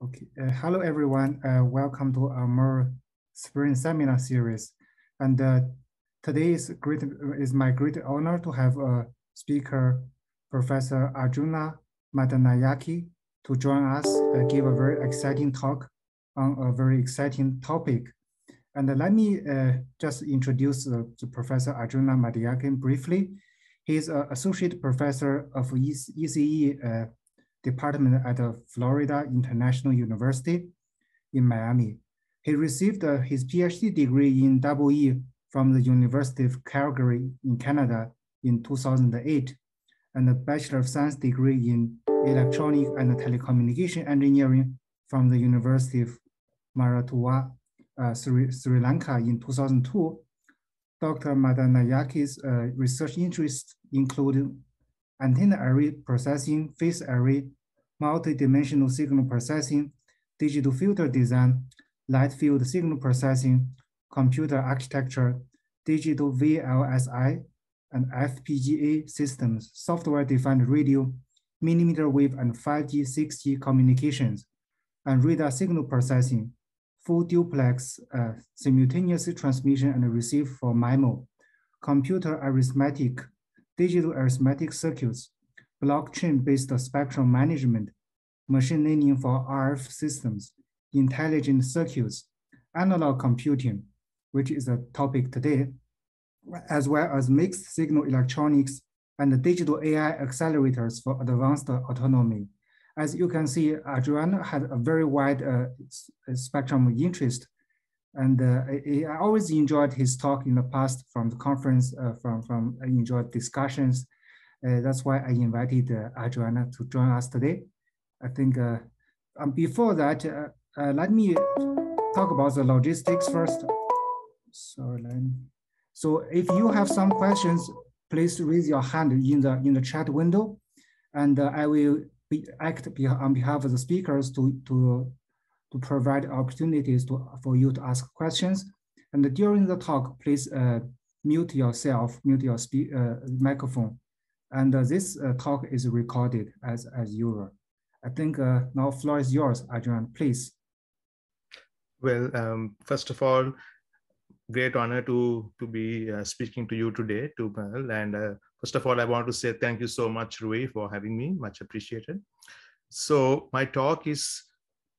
Okay, uh, hello everyone. Uh, welcome to our spring seminar series. And uh, today is great is my great honor to have a speaker, Professor Arjuna Madanayake, to join us uh, give a very exciting talk on a very exciting topic. And let me uh, just introduce uh, Professor Arjuna Madanayake briefly. He's an associate professor of ECE uh, department at Florida International University in Miami. He received uh, his PhD degree in double E from the University of Calgary in Canada in 2008 and a Bachelor of Science degree in Electronic and Telecommunication Engineering from the University of Moratuwa, uh, Sri, Sri, Lanka in 2002. Dr. Madanayake's uh, research interests include antenna array processing, phase array, multi-dimensional signal processing, digital filter design, light field signal processing, computer architecture, digital VLSI, and FPGA systems, software-defined radio, millimeter wave and 5G, 6G communications, and radar signal processing, full duplex uh, simultaneous transmission and receive for MIMO, computer arithmetic, digital arithmetic circuits, blockchain-based spectrum management, machine learning for RF systems, intelligent circuits, analog computing, which is a topic today, as well as mixed signal electronics and digital AI accelerators for advanced autonomy. As you can see, Adrian had a very wide uh, spectrum of interest. And uh, I, I, always enjoyed his talk in the past from the conference, uh, from, from I enjoyed discussions. Uh, that's why I invited Arjuna to join us today. I think um, before that, let me talk about the logistics first. Sorry, so if you have some questions, please raise your hand in the in the chat window, and uh, I will be, act on behalf of the speakers to to to provide opportunities to for you to ask questions. And during the talk, please uh, mute yourself, mute your uh, microphone. And uh, this uh, talk is recorded as as usual. I think uh, now floor is yours, Adrian, please. Well, um, first of all, great honor to to be uh, speaking to you today, to. And first of all, I want to say thank you so much, Rui, for having me. Much appreciated. So my talk is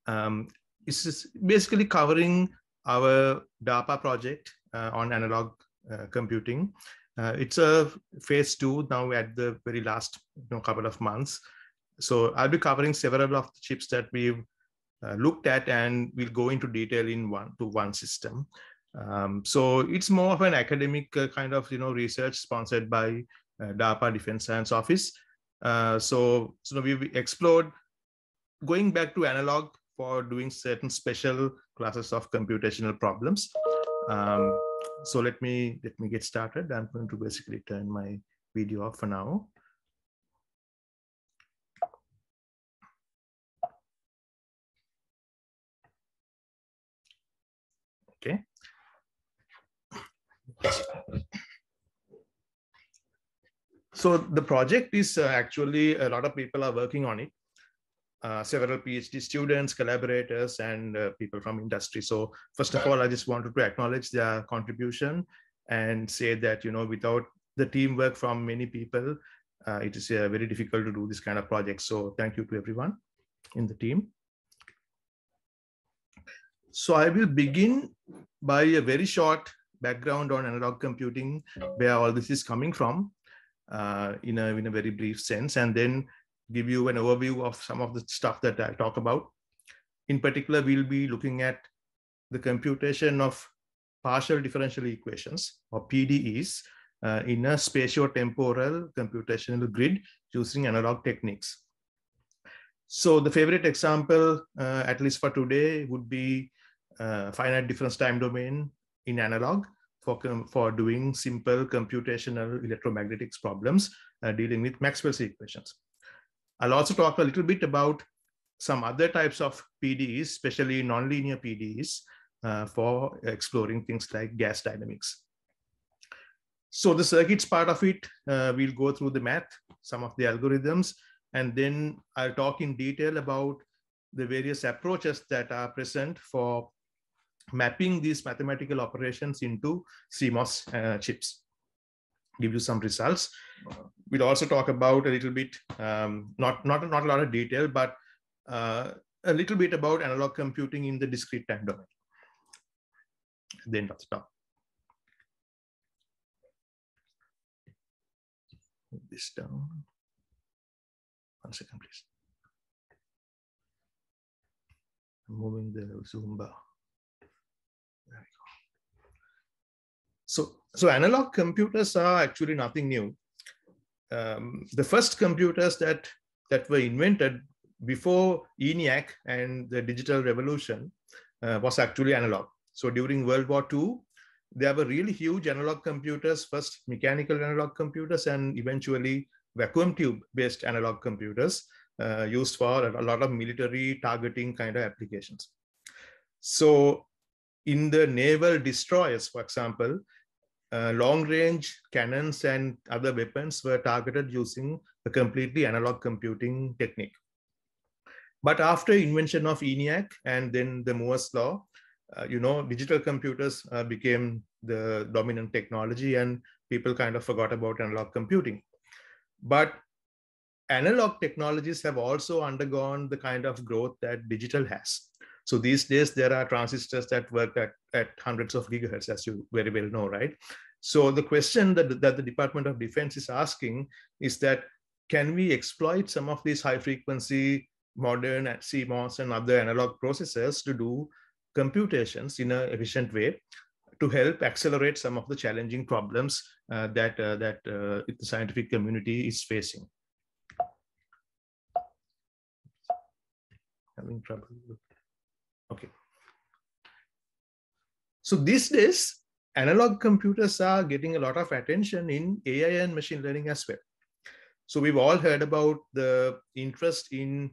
um, is basically covering our DARPA project uh, on analog uh, computing. Uh, it's a phase two now at the very last you know, couple of months. So I'll be covering several of the chips that we've uh, looked at and we'll go into detail in one to one system. Um, so it's more of an academic uh, kind of you know research sponsored by uh, DARPA Defense Science Office. So so we've explored going back to analog for doing certain special classes of computational problems. Um, so let me let me get started. I'm going to basically turn my video off for now. Okay. So the project is uh, actually a lot of people are working on it. Uh, several PhD students, collaborators, and uh, people from industry. So first of all, I just wanted to acknowledge their contribution and say that you know without the teamwork from many people, uh, it is uh, very difficult to do this kind of project. So thank you to everyone in the team. So I will begin by a very short background on analog computing, where all this is coming from uh, in, a, in a very brief sense, and then give you an overview of some of the stuff that I talk about. In particular, we'll be looking at the computation of partial differential equations or PDEs uh, in a spatio-temporal computational grid using analog techniques. So the favorite example, uh, at least for today, would be uh, finite difference time domain in analog for, for doing simple computational electromagnetics problems uh, dealing with Maxwell's equations. I'll also talk a little bit about some other types of PDEs, especially nonlinear PDEs, uh, for exploring things like gas dynamics. So the circuits part of it, uh, we'll go through the math, some of the algorithms, and then I'll talk in detail about the various approaches that are present for mapping these mathematical operations into CMOS uh, chips. Give you some results. We'll also talk about a little bit, um, not, not, not a lot of detail, but uh, a little bit about analog computing in the discrete time domain. At the end of the talk. This down. One second, please. I'm moving the Zoom bar. There we go. So, so analog computers are actually nothing new. Um, the first computers that that were invented before ENIAC and the digital revolution uh, was actually analog. So during World War II, there were really huge analog computers, first mechanical analog computers and eventually vacuum tube based analog computers uh, used for a lot of military targeting kind of applications. So in the naval destroyers, for example, uh, long range cannons and other weapons were targeted using a completely analog computing technique. But after invention of ENIAC and then the Moore's law, uh, you know, digital computers uh, became the dominant technology and people kind of forgot about analog computing. But analog technologies have also undergone the kind of growth that digital has. So these days there are transistors that work at, at hundreds of gigahertz, as you very well know, right? So the question that, that the Department of Defense is asking is that can we exploit some of these high frequency modern CMOS and other analog processors to do computations in an efficient way to help accelerate some of the challenging problems uh, that, uh, that uh, the scientific community is facing. Having trouble. Okay. So these days, analog computers are getting a lot of attention in AI and machine learning as well. So we've all heard about the interest in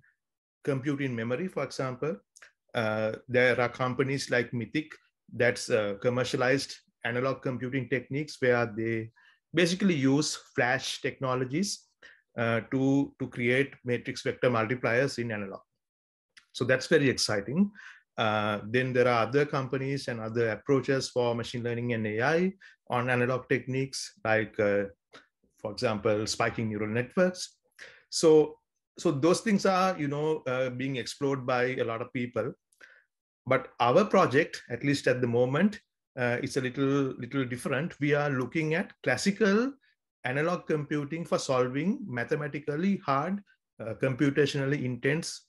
computing memory, for example. Uh, there are companies like Mythic that's uh, commercialized analog computing techniques where they basically use flash technologies uh, to, to create matrix vector multipliers in analog. So that's very exciting. Uh, then there are other companies and other approaches for machine learning and AI on analog techniques, like, uh, for example, spiking neural networks. So, so those things are, you know, uh, being explored by a lot of people. But our project, at least at the moment, uh, it's a little, little different. We are looking at classical analog computing for solving mathematically hard, uh, computationally intense,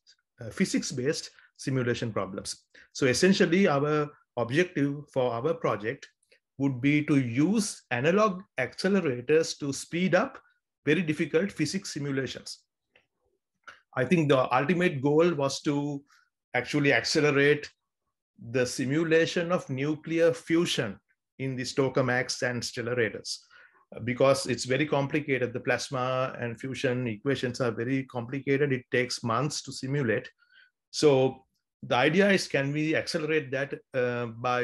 physics-based simulation problems. So essentially, our objective for our project would be to use analog accelerators to speed up very difficult physics simulations. I think the ultimate goal was to actually accelerate the simulation of nuclear fusion in the tokamaks and stellarators because it's very complicated. The plasma and fusion equations are very complicated. It takes months to simulate. So the idea is, can we accelerate that uh, by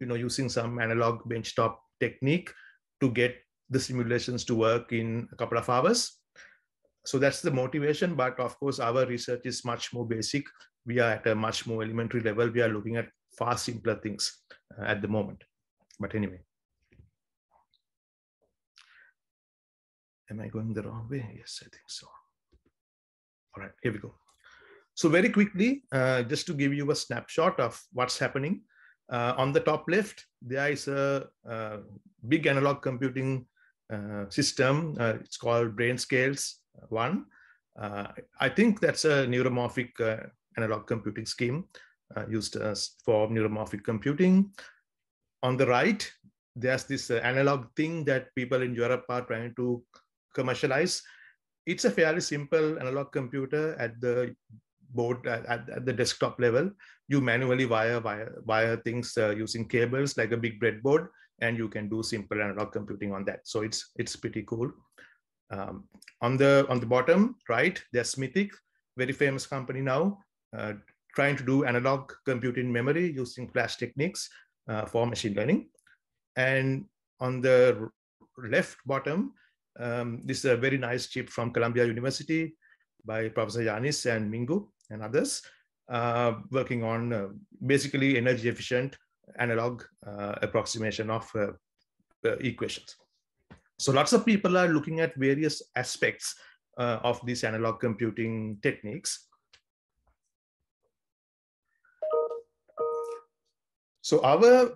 you know using some analog benchtop technique to get the simulations to work in a couple of hours? So that's the motivation. But of course, our research is much more basic we are at a much more elementary level. We are looking at far simpler things uh, at the moment. But anyway. Am I going the wrong way? Yes, I think so. All right, here we go. So very quickly, uh, just to give you a snapshot of what's happening. Uh, on the top left, there is a, a big analog computing uh, system. Uh, it's called Brainscales 1. Uh, I think that's a neuromorphic analog computing scheme uh, used for neuromorphic computing. On the right, there's this uh, analog thing that people in Europe are trying to commercialize. It's a fairly simple analog computer at the board at, at the desktop level. You manually wire wire, wire things uh, using cables like a big breadboard, and you can do simple analog computing on that. So it's it's pretty cool. Um, on the on the bottom right, there's Mythic, very famous company now. Uh, trying to do analog computing memory using flash techniques uh, for machine learning. And on the left bottom, um, this is a very nice chip from Columbia University by Professor Yannis and Mingoo and others. uh, working on uh, basically energy efficient analog uh, approximation of equations. So lots of people are looking at various aspects of these analog computing techniques. So our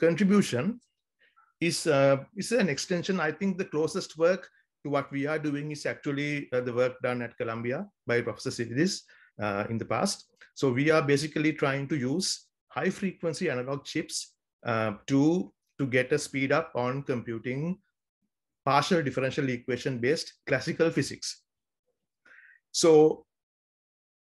contribution is, uh, is an extension. I think the closest work to what we are doing is actually uh, the work done at Columbia by Professor Tsividis uh, in the past. So we are basically trying to use high frequency analog chips uh, to, to get a speed up on computing partial differential equation based classical physics. So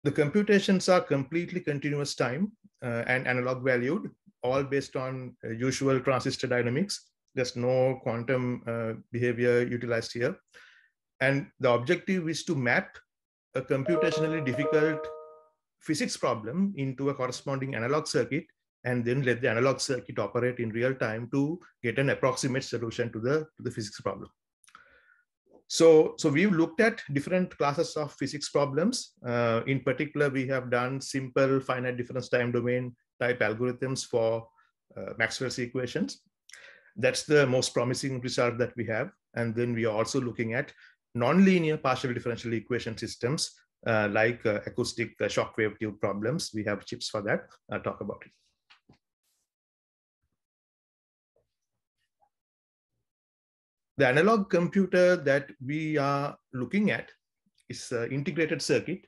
the computations are completely continuous time uh, and analog valued, all based on usual transistor dynamics. There's no quantum uh, behavior utilized here. And the objective is to map a computationally difficult physics problem into a corresponding analog circuit and then let the analog circuit operate in real time to get an approximate solution to the, to the physics problem. So, so we've looked at different classes of physics problems. Uh, in particular, we have done simple finite difference time domain type algorithms for uh, Maxwell's equations. That's the most promising result that we have. And then we are also looking at nonlinear partial differential equation systems uh, like uh, acoustic uh, shock wave tube problems. We have chips for that. I'll talk about it. The analog computer that we are looking at is an integrated circuit.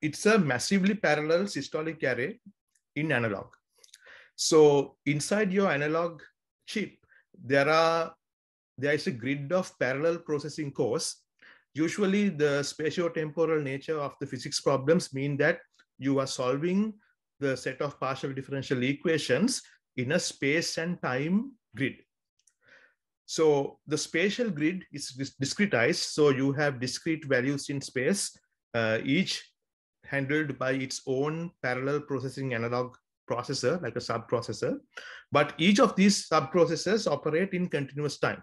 It's a massively parallel systolic array in analog. So inside your analog chip, there are there is a grid of parallel processing cores usually the spatio-temporal nature of the physics problems mean that you are solving the set of partial differential equations in a space and time grid. So the spatial grid is discretized. So you have discrete values in space, uh, each handled by its own parallel processing analog processor, like a sub-processor. But each of these sub-processors operate in continuous time.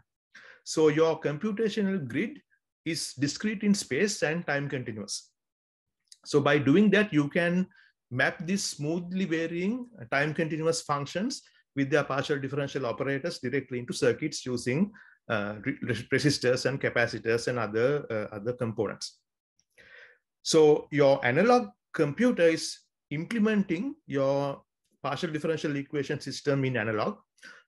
So your computational grid is discrete in space and time continuous. So by doing that, you can map these smoothly varying time continuous functions with their partial differential operators directly into circuits using uh, resistors and capacitors and other, uh, other components. So your analog computer is implementing your partial differential equation system in analog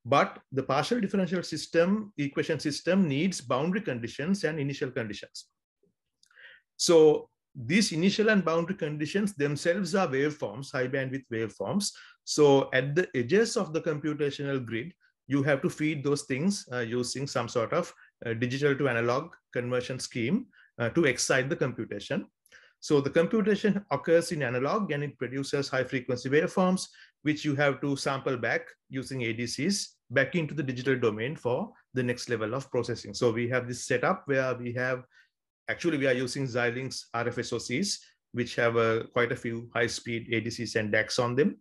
but the partial differential system, equation system needs boundary conditions and initial conditions. So these initial and boundary conditions themselves are waveforms, high bandwidth waveforms. So at the edges of the computational grid, you have to feed those things uh, using some sort of uh, digital to analog conversion scheme uh, to excite the computation. So the computation occurs in analog and it produces high frequency waveforms, which you have to sample back using ADCs back into the digital domain for the next level of processing. So we have this setup where we have, actually we are using Xilinx RFSoCs, which have quite a few high speed ADCs and DACs on them.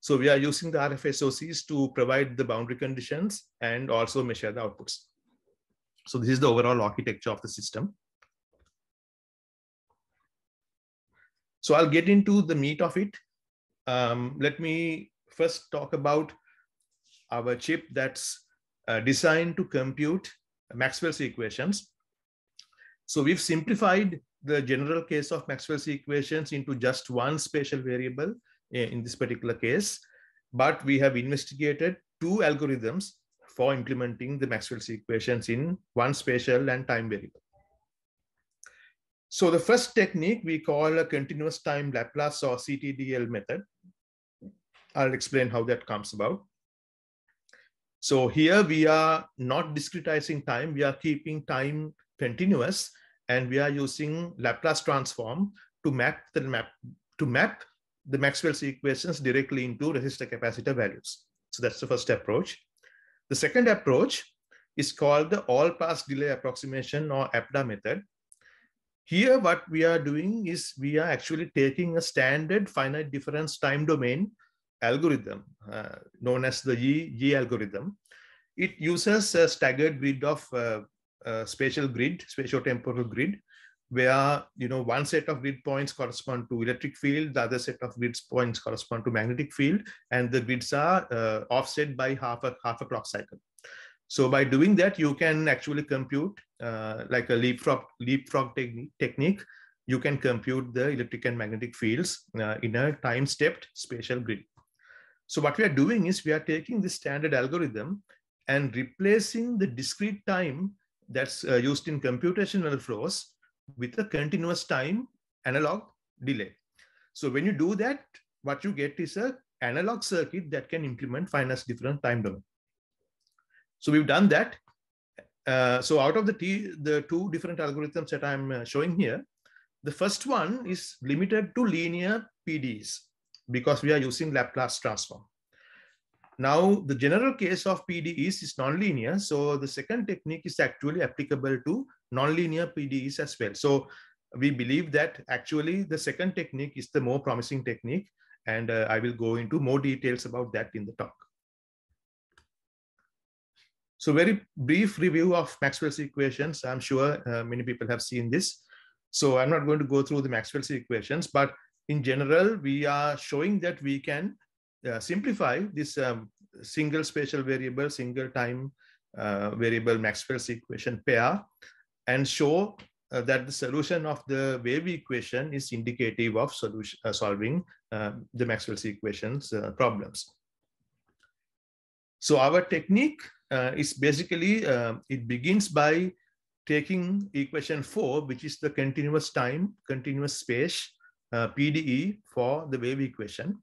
So we are using the RFSoCs to provide the boundary conditions and also measure the outputs. So this is the overall architecture of the system. So I'll get into the meat of it. Um, let me first talk about our chip that's uh, designed to compute Maxwell's equations. So we've simplified the general case of Maxwell's equations into just one spatial variable in this particular case, but we have investigated two algorithms for implementing the Maxwell's equations in one spatial and time variable. So the first technique we call a continuous time Laplace or CTDL method. I'll explain how that comes about. So here we are not discretizing time, we are keeping time continuous and we are using Laplace transform to map the map to map the Maxwell's equations directly into resistor capacitor values. So that's the first approach. The second approach is called the all pass delay approximation or APDA method. Here, what we are doing is we are actually taking a standard finite difference time domain algorithm uh, known as the Yee algorithm. It uses a staggered grid of uh, uh, spatial grid, spatio-temporal grid, where you know one set of grid points correspond to electric field, the other set of grid points correspond to magnetic field, and the grids are uh, offset by half a half a clock cycle. So by doing that, you can actually compute uh, like a leapfrog leapfrog technique. technique. You can compute the electric and magnetic fields uh, in a time-stepped spatial grid. So what we are doing is we are taking this standard algorithm and replacing the discrete time that's uh, used in computational flows with a continuous time analog delay. So when you do that, what you get is a analog circuit that can implement finite different time domain. So we've done that. Uh, so out of the, t the two different algorithms that I'm uh, showing here, the first one is limited to linear PDEs because we are using Laplace transform. Now, the general case of PDEs is nonlinear. So the second technique is actually applicable to nonlinear PDEs as well. So we believe that actually the second technique is the more promising technique. And uh, I will go into more details about that in the talk. So very brief review of Maxwell's equations. I'm sure uh, many people have seen this. So I'm not going to go through the Maxwell's equations, but in general, we are showing that we can uh, simplify this um, single spatial variable, single time uh, variable Maxwell's equation pair and show uh, that the solution of the wave equation is indicative of solution, uh, solving uh, the Maxwell's equations uh, problems. So our technique is basically, it begins by taking equation four, which is the continuous time, continuous space, PDE for the wave equation.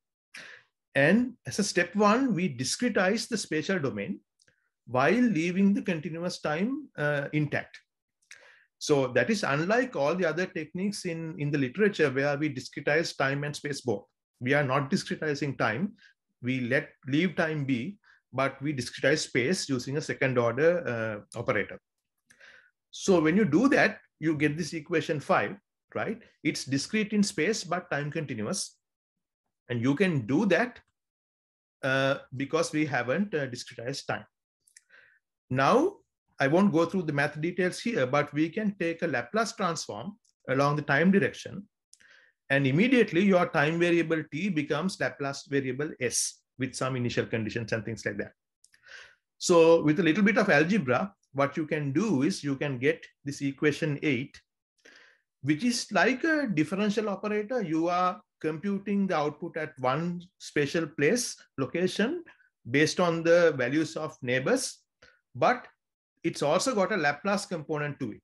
And as a step one, we discretize the spatial domain while leaving the continuous time uh, intact. So that is unlike all the other techniques in, in the literature where we discretize time and space both. We are not discretizing time. We let leave time be, but we discretize space using a second order uh, operator. So when you do that, you get this equation five, right? It's discrete in space, but time continuous. And you can do that uh, because we haven't uh, discretized time. Now, I won't go through the math details here, but we can take a Laplace transform along the time direction. And immediately your time variable t becomes Laplace variable s with some initial conditions and things like that. So with a little bit of algebra, what you can do is you can get this equation 8, which is like a differential operator. You are computing the output at one spatial place location based on the values of neighbors, but it's also got a Laplace component to it.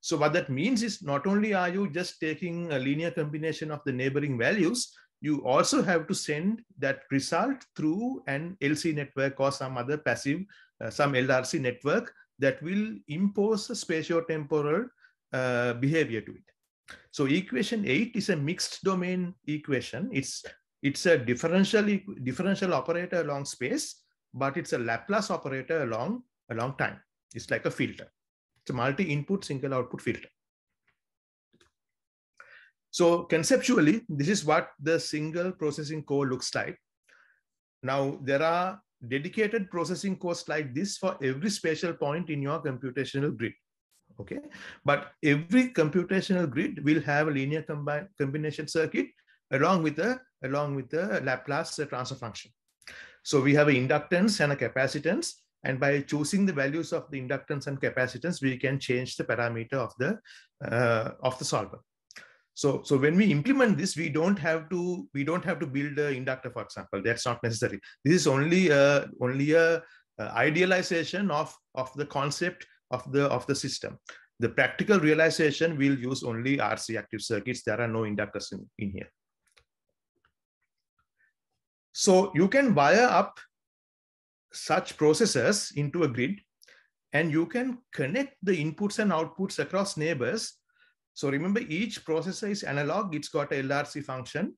So what that means is not only are you just taking a linear combination of the neighboring values, you also have to send that result through an LC network or some other passive, uh, some LRC network that will impose a spatiotemporal uh, behavior to it. So equation eight is a mixed domain equation. It's, it's a differential, differential operator along space, but it's a Laplace operator along, along time. It's like a filter. It's a multi-input single output filter. So conceptually, this is what the single processing core looks like. Now, there are dedicated processing cores like this for every spatial point in your computational grid okay? But every computational grid will have a linear combi combination circuit along with a along with the laplace transfer function. So we have an inductance and a capacitance and by choosing the values of the inductance and capacitance we can change the parameter of the uh, of the solver. So so when we implement this we don't have to we don't have to build an inductor for example. That's not necessary. This is only a only a, a idealization of of the concept of the, of the system. The practical realization will use only RC active circuits. There are no inductors in, in here. So you can wire up such processors into a grid and you can connect the inputs and outputs across neighbors. So remember each processor is analog, it's got a LRC function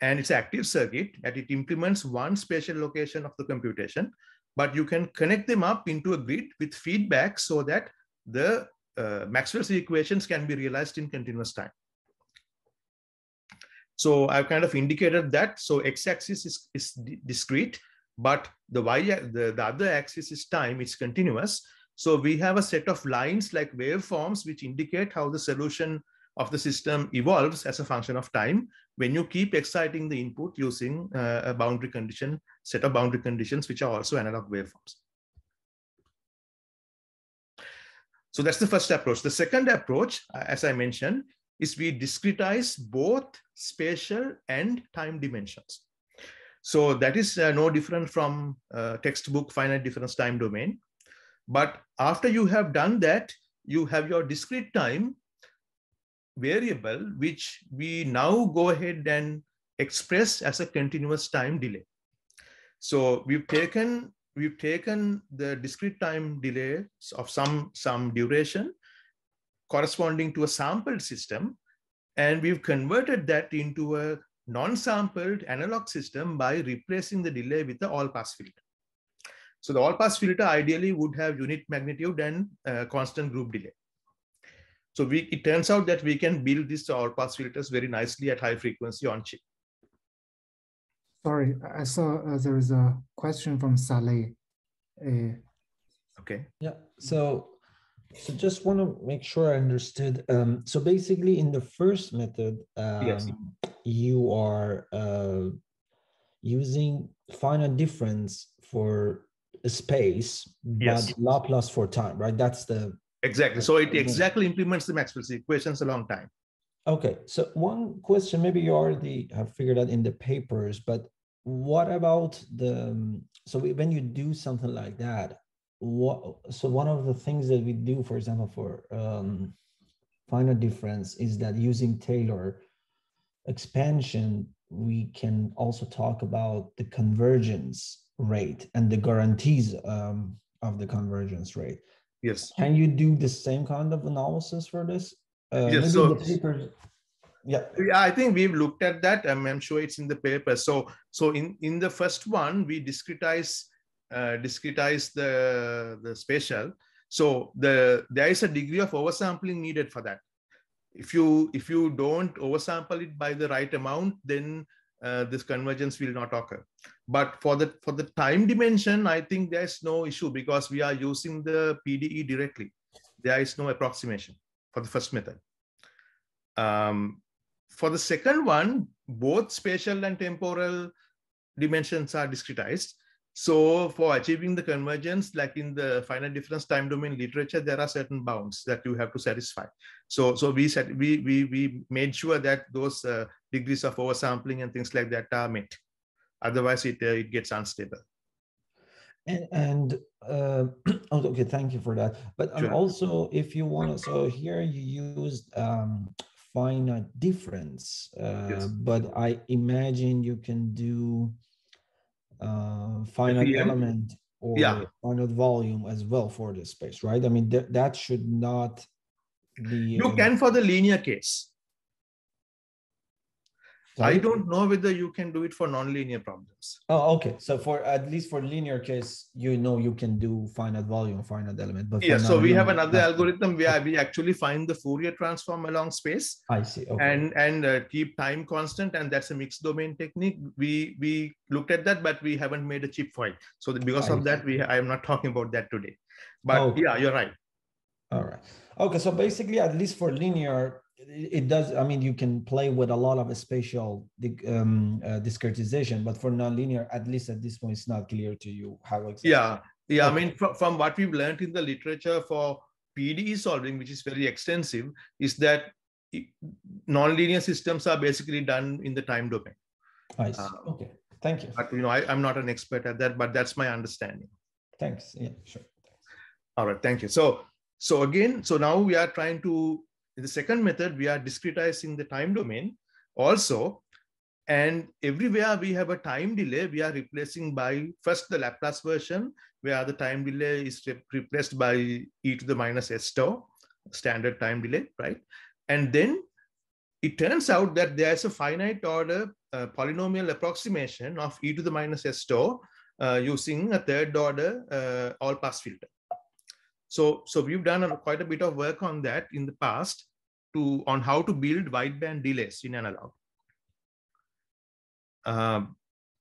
and it's active circuit and it implements one spatial location of the computation but you can connect them up into a grid with feedback so that the uh, Maxwell's equations can be realized in continuous time. So I've kind of indicated that. So x-axis is, is discrete, but the y, the, the other axis is time, it's continuous. So we have a set of lines like waveforms which indicate how the solution of the system evolves as a function of time when you keep exciting the input using uh, a boundary condition, set of boundary conditions, which are also analog waveforms. So that's the first approach. The second approach, uh, as I mentioned, is we discretize both spatial and time dimensions. So that is uh, no different from uh, textbook finite difference time domain. But after you have done that, you have your discrete time variable, which we now go ahead and express as a continuous time delay. So we've taken we've taken the discrete time delay of some some duration corresponding to a sampled system, and we've converted that into a non-sampled analog system by replacing the delay with the all-pass filter. So the all-pass filter ideally would have unit magnitude and uh, constant group delay. So we, it turns out that we can build these all-pass filters very nicely at high frequency on chip. Sorry, I saw uh, there is a question from Saleh. Uh, okay. Yeah. So, so just want to make sure I understood. Um, so basically, in the first method, um, yes. you are uh, using finite difference for space, yes. but Laplace for time, right? That's the exactly. So it exactly implements the Maxwell's equations a long time. Okay, so one question, maybe you already have figured out in the papers, but what about the, so when you do something like that, what, so one of the things that we do, for example, for um, finite difference is that using Taylor expansion, we can also talk about the convergence rate and the guarantees um, of the convergence rate. Yes. Can you do the same kind of analysis for this? Uh, yes. So, papers, yeah. Yeah, I think we've looked at that. I'm, I'm sure it's in the paper. So, so in in the first one, we discretize uh, discretize the the spatial. So the there is a degree of oversampling needed for that. If you if you don't oversample it by the right amount, then uh, this convergence will not occur. But for the for the time dimension, I think there's no issue because we are using the PDE directly. There is no approximation for the first method. Um, for the second one, both spatial and temporal dimensions are discretized. So for achieving the convergence, like in the finite difference time domain literature, there are certain bounds that you have to satisfy. So, so we said we we we made sure that those uh, degrees of oversampling and things like that are met. Otherwise, it uh, it gets unstable. And, and uh, oh, okay, thank you for that. But um, sure. also, if you want to, so here you used um, finite difference, uh, yes. but I imagine you can do uh, finite element or yeah. finite volume as well for this space, right? I mean, th that should not be. You can for the linear case. Sorry? I don't know whether you can do it for nonlinear problems. Oh, okay. So for at least for linear case, you know you can do finite volume, finite element. But yeah, so we have another algorithm where we actually find the Fourier transform along space. I see. Okay. And and uh, keep time constant, and that's a mixed domain technique. We we looked at that, but we haven't made a chip for it. So because I of see. that, we I am not talking about that today. But okay. yeah, you're right. All right. Okay. So basically, at least for linear, it does i mean you can play with a lot of spatial um, uh, discretization but for nonlinear at least at this point it's not clear to you how exactly. Yeah. Yeah okay. i mean from, from what we've learned in the literature for pde solving which is very extensive is that nonlinear systems are basically done in the time domain. I see. Um, okay. Thank you. but you know I, i'm not an expert at that but that's my understanding. Thanks. Yeah sure. Thanks. all right. Thank you. So so again so now we are trying to in the second method, we are discretizing the time domain also. And everywhere we have a time delay, we are replacing by first the Laplace version, where the time delay is re replaced by e to the minus s tau, standard time delay, right? And then it turns out that there's a finite order uh, polynomial approximation of e to the minus s tau uh, using a third order uh, all pass filter. So, so we've done a, quite a bit of work on that in the past to on how to build wideband delays in analog. Um,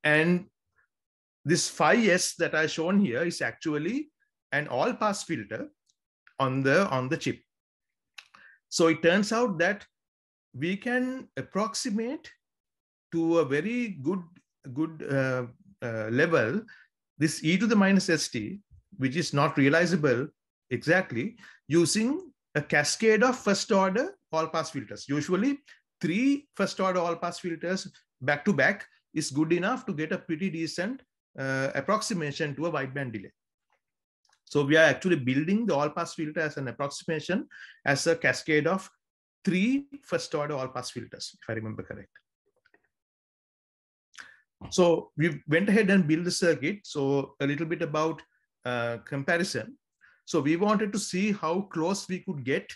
and this phi s that I shown here is actually an all pass filter on the on the chip. So it turns out that we can approximate to a very good, good uh, uh, level this e to the minus st, which is not realizable exactly, using a cascade of first order all pass filters. Usually three first order all pass filters back to back is good enough to get a pretty decent uh, approximation to a wideband delay. So we are actually building the all pass filter as an approximation as a cascade of three first order all pass filters, if I remember correct. So we went ahead and built the circuit. So a little bit about uh, comparison. So we wanted to see how close we could get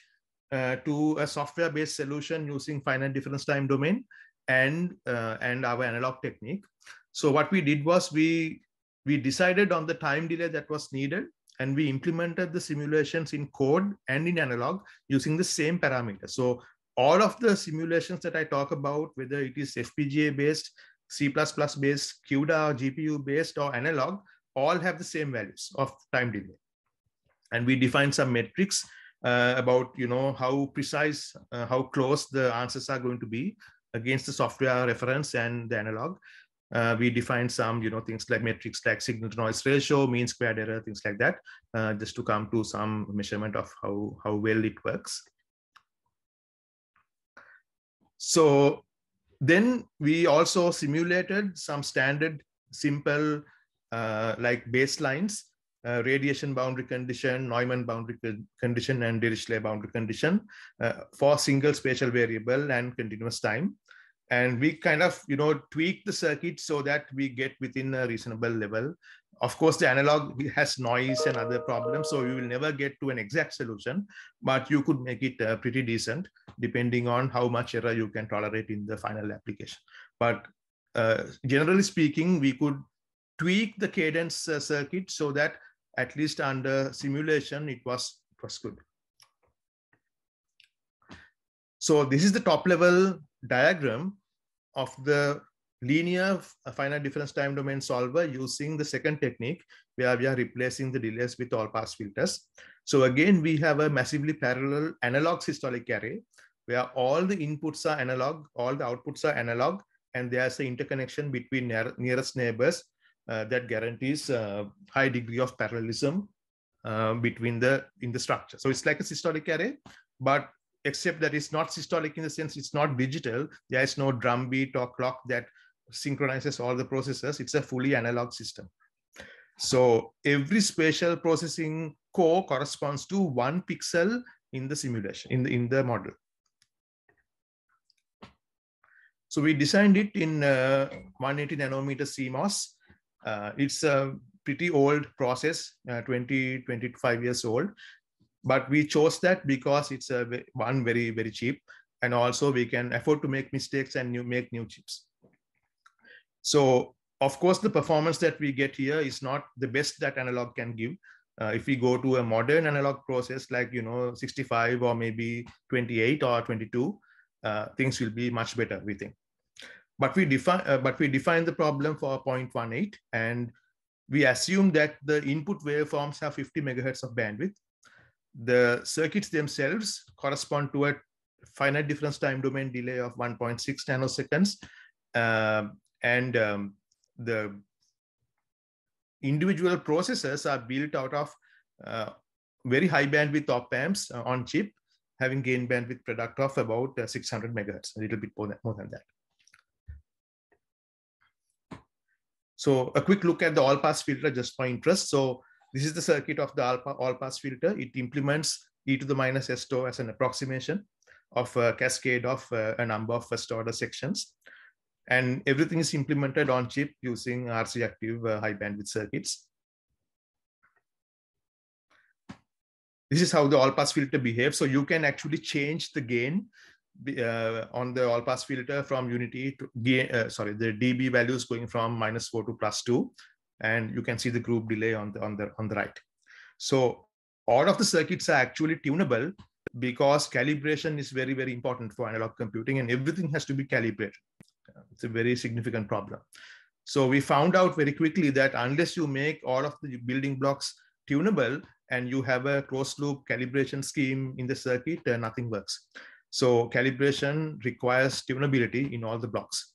uh, to a software-based solution using finite difference time domain and, uh, and our analog technique. So what we did was we, we decided on the time delay that was needed and we implemented the simulations in code and in analog using the same parameters. So all of the simulations that I talk about, whether it is FPGA based, C++ based, CUDA, GPU based or analog, all have the same values of time delay. And we define some metrics uh, about you know how precise, uh, how close the answers are going to be against the software reference and the analog. Uh, we define some you know things like metrics like signal to noise ratio, mean squared error, things like that, uh, just to come to some measurement of how how well it works. So then we also simulated some standard simple uh, like baselines, uh, radiation boundary condition, Neumann boundary condition, and Dirichlet boundary condition uh, for single spatial variable and continuous time. And we kind of, you know, tweak the circuit so that we get within a reasonable level. Of course, the analog has noise and other problems, so you will never get to an exact solution, but you could make it uh, pretty decent depending on how much error you can tolerate in the final application. But uh, generally speaking, we could tweak the cadence uh, circuit so that at least under simulation, it was, it was good. So this is the top level diagram of the linear finite difference time domain solver using the second technique where we are replacing the delays with all pass filters. So again, we have a massively parallel analog systolic array where all the inputs are analog, all the outputs are analog, and there's an interconnection between nearest neighbors uh, that guarantees uh, high degree of parallelism uh, between the in the structure. So it's like a systolic array, but except that it's not systolic in the sense it's not digital. There is no drum beat or clock that synchronizes all the processes. It's a fully analog system. So every spatial processing core corresponds to one pixel in the simulation, in the, in the model. So we designed it in uh, 180 nanometer CMOS uh, it's a pretty old process, uh, 20, 25 years old. But we chose that because it's a one very, very cheap. And also we can afford to make mistakes and new, make new chips. So of course, the performance that we get here is not the best that analog can give. Uh, if we go to a modern analog process like you know 65 or maybe 28 or 22, uh, things will be much better, we think but we define uh, but we define the problem for 0.18 and we assume that the input waveforms have 50 megahertz of bandwidth. The circuits themselves correspond to a finite difference time domain delay of 1.6 nanoseconds uh, and um, the individual processors are built out of uh, very high bandwidth op amps uh, on chip having gain bandwidth product of about uh, 600 megahertz a little bit more than, more than that So a quick look at the all pass filter just for interest. So this is the circuit of the all pass filter. It implements e to the minus s tau as an approximation of a cascade of uh, a number of first order sections. And everything is implemented on chip using RC active uh, high bandwidth circuits. This is how the all pass filter behaves. So you can actually change the gain uh, on the all pass filter from unity to uh, sorry, the dB values going from minus four to plus two. And you can see the group delay on the, on the, on the right. So all of the circuits are actually tunable because calibration is very, very important for analog computing and everything has to be calibrated. It's a very significant problem. So we found out very quickly that unless you make all of the building blocks tunable and you have a closed loop calibration scheme in the circuit, uh, nothing works. So calibration requires tunability in all the blocks.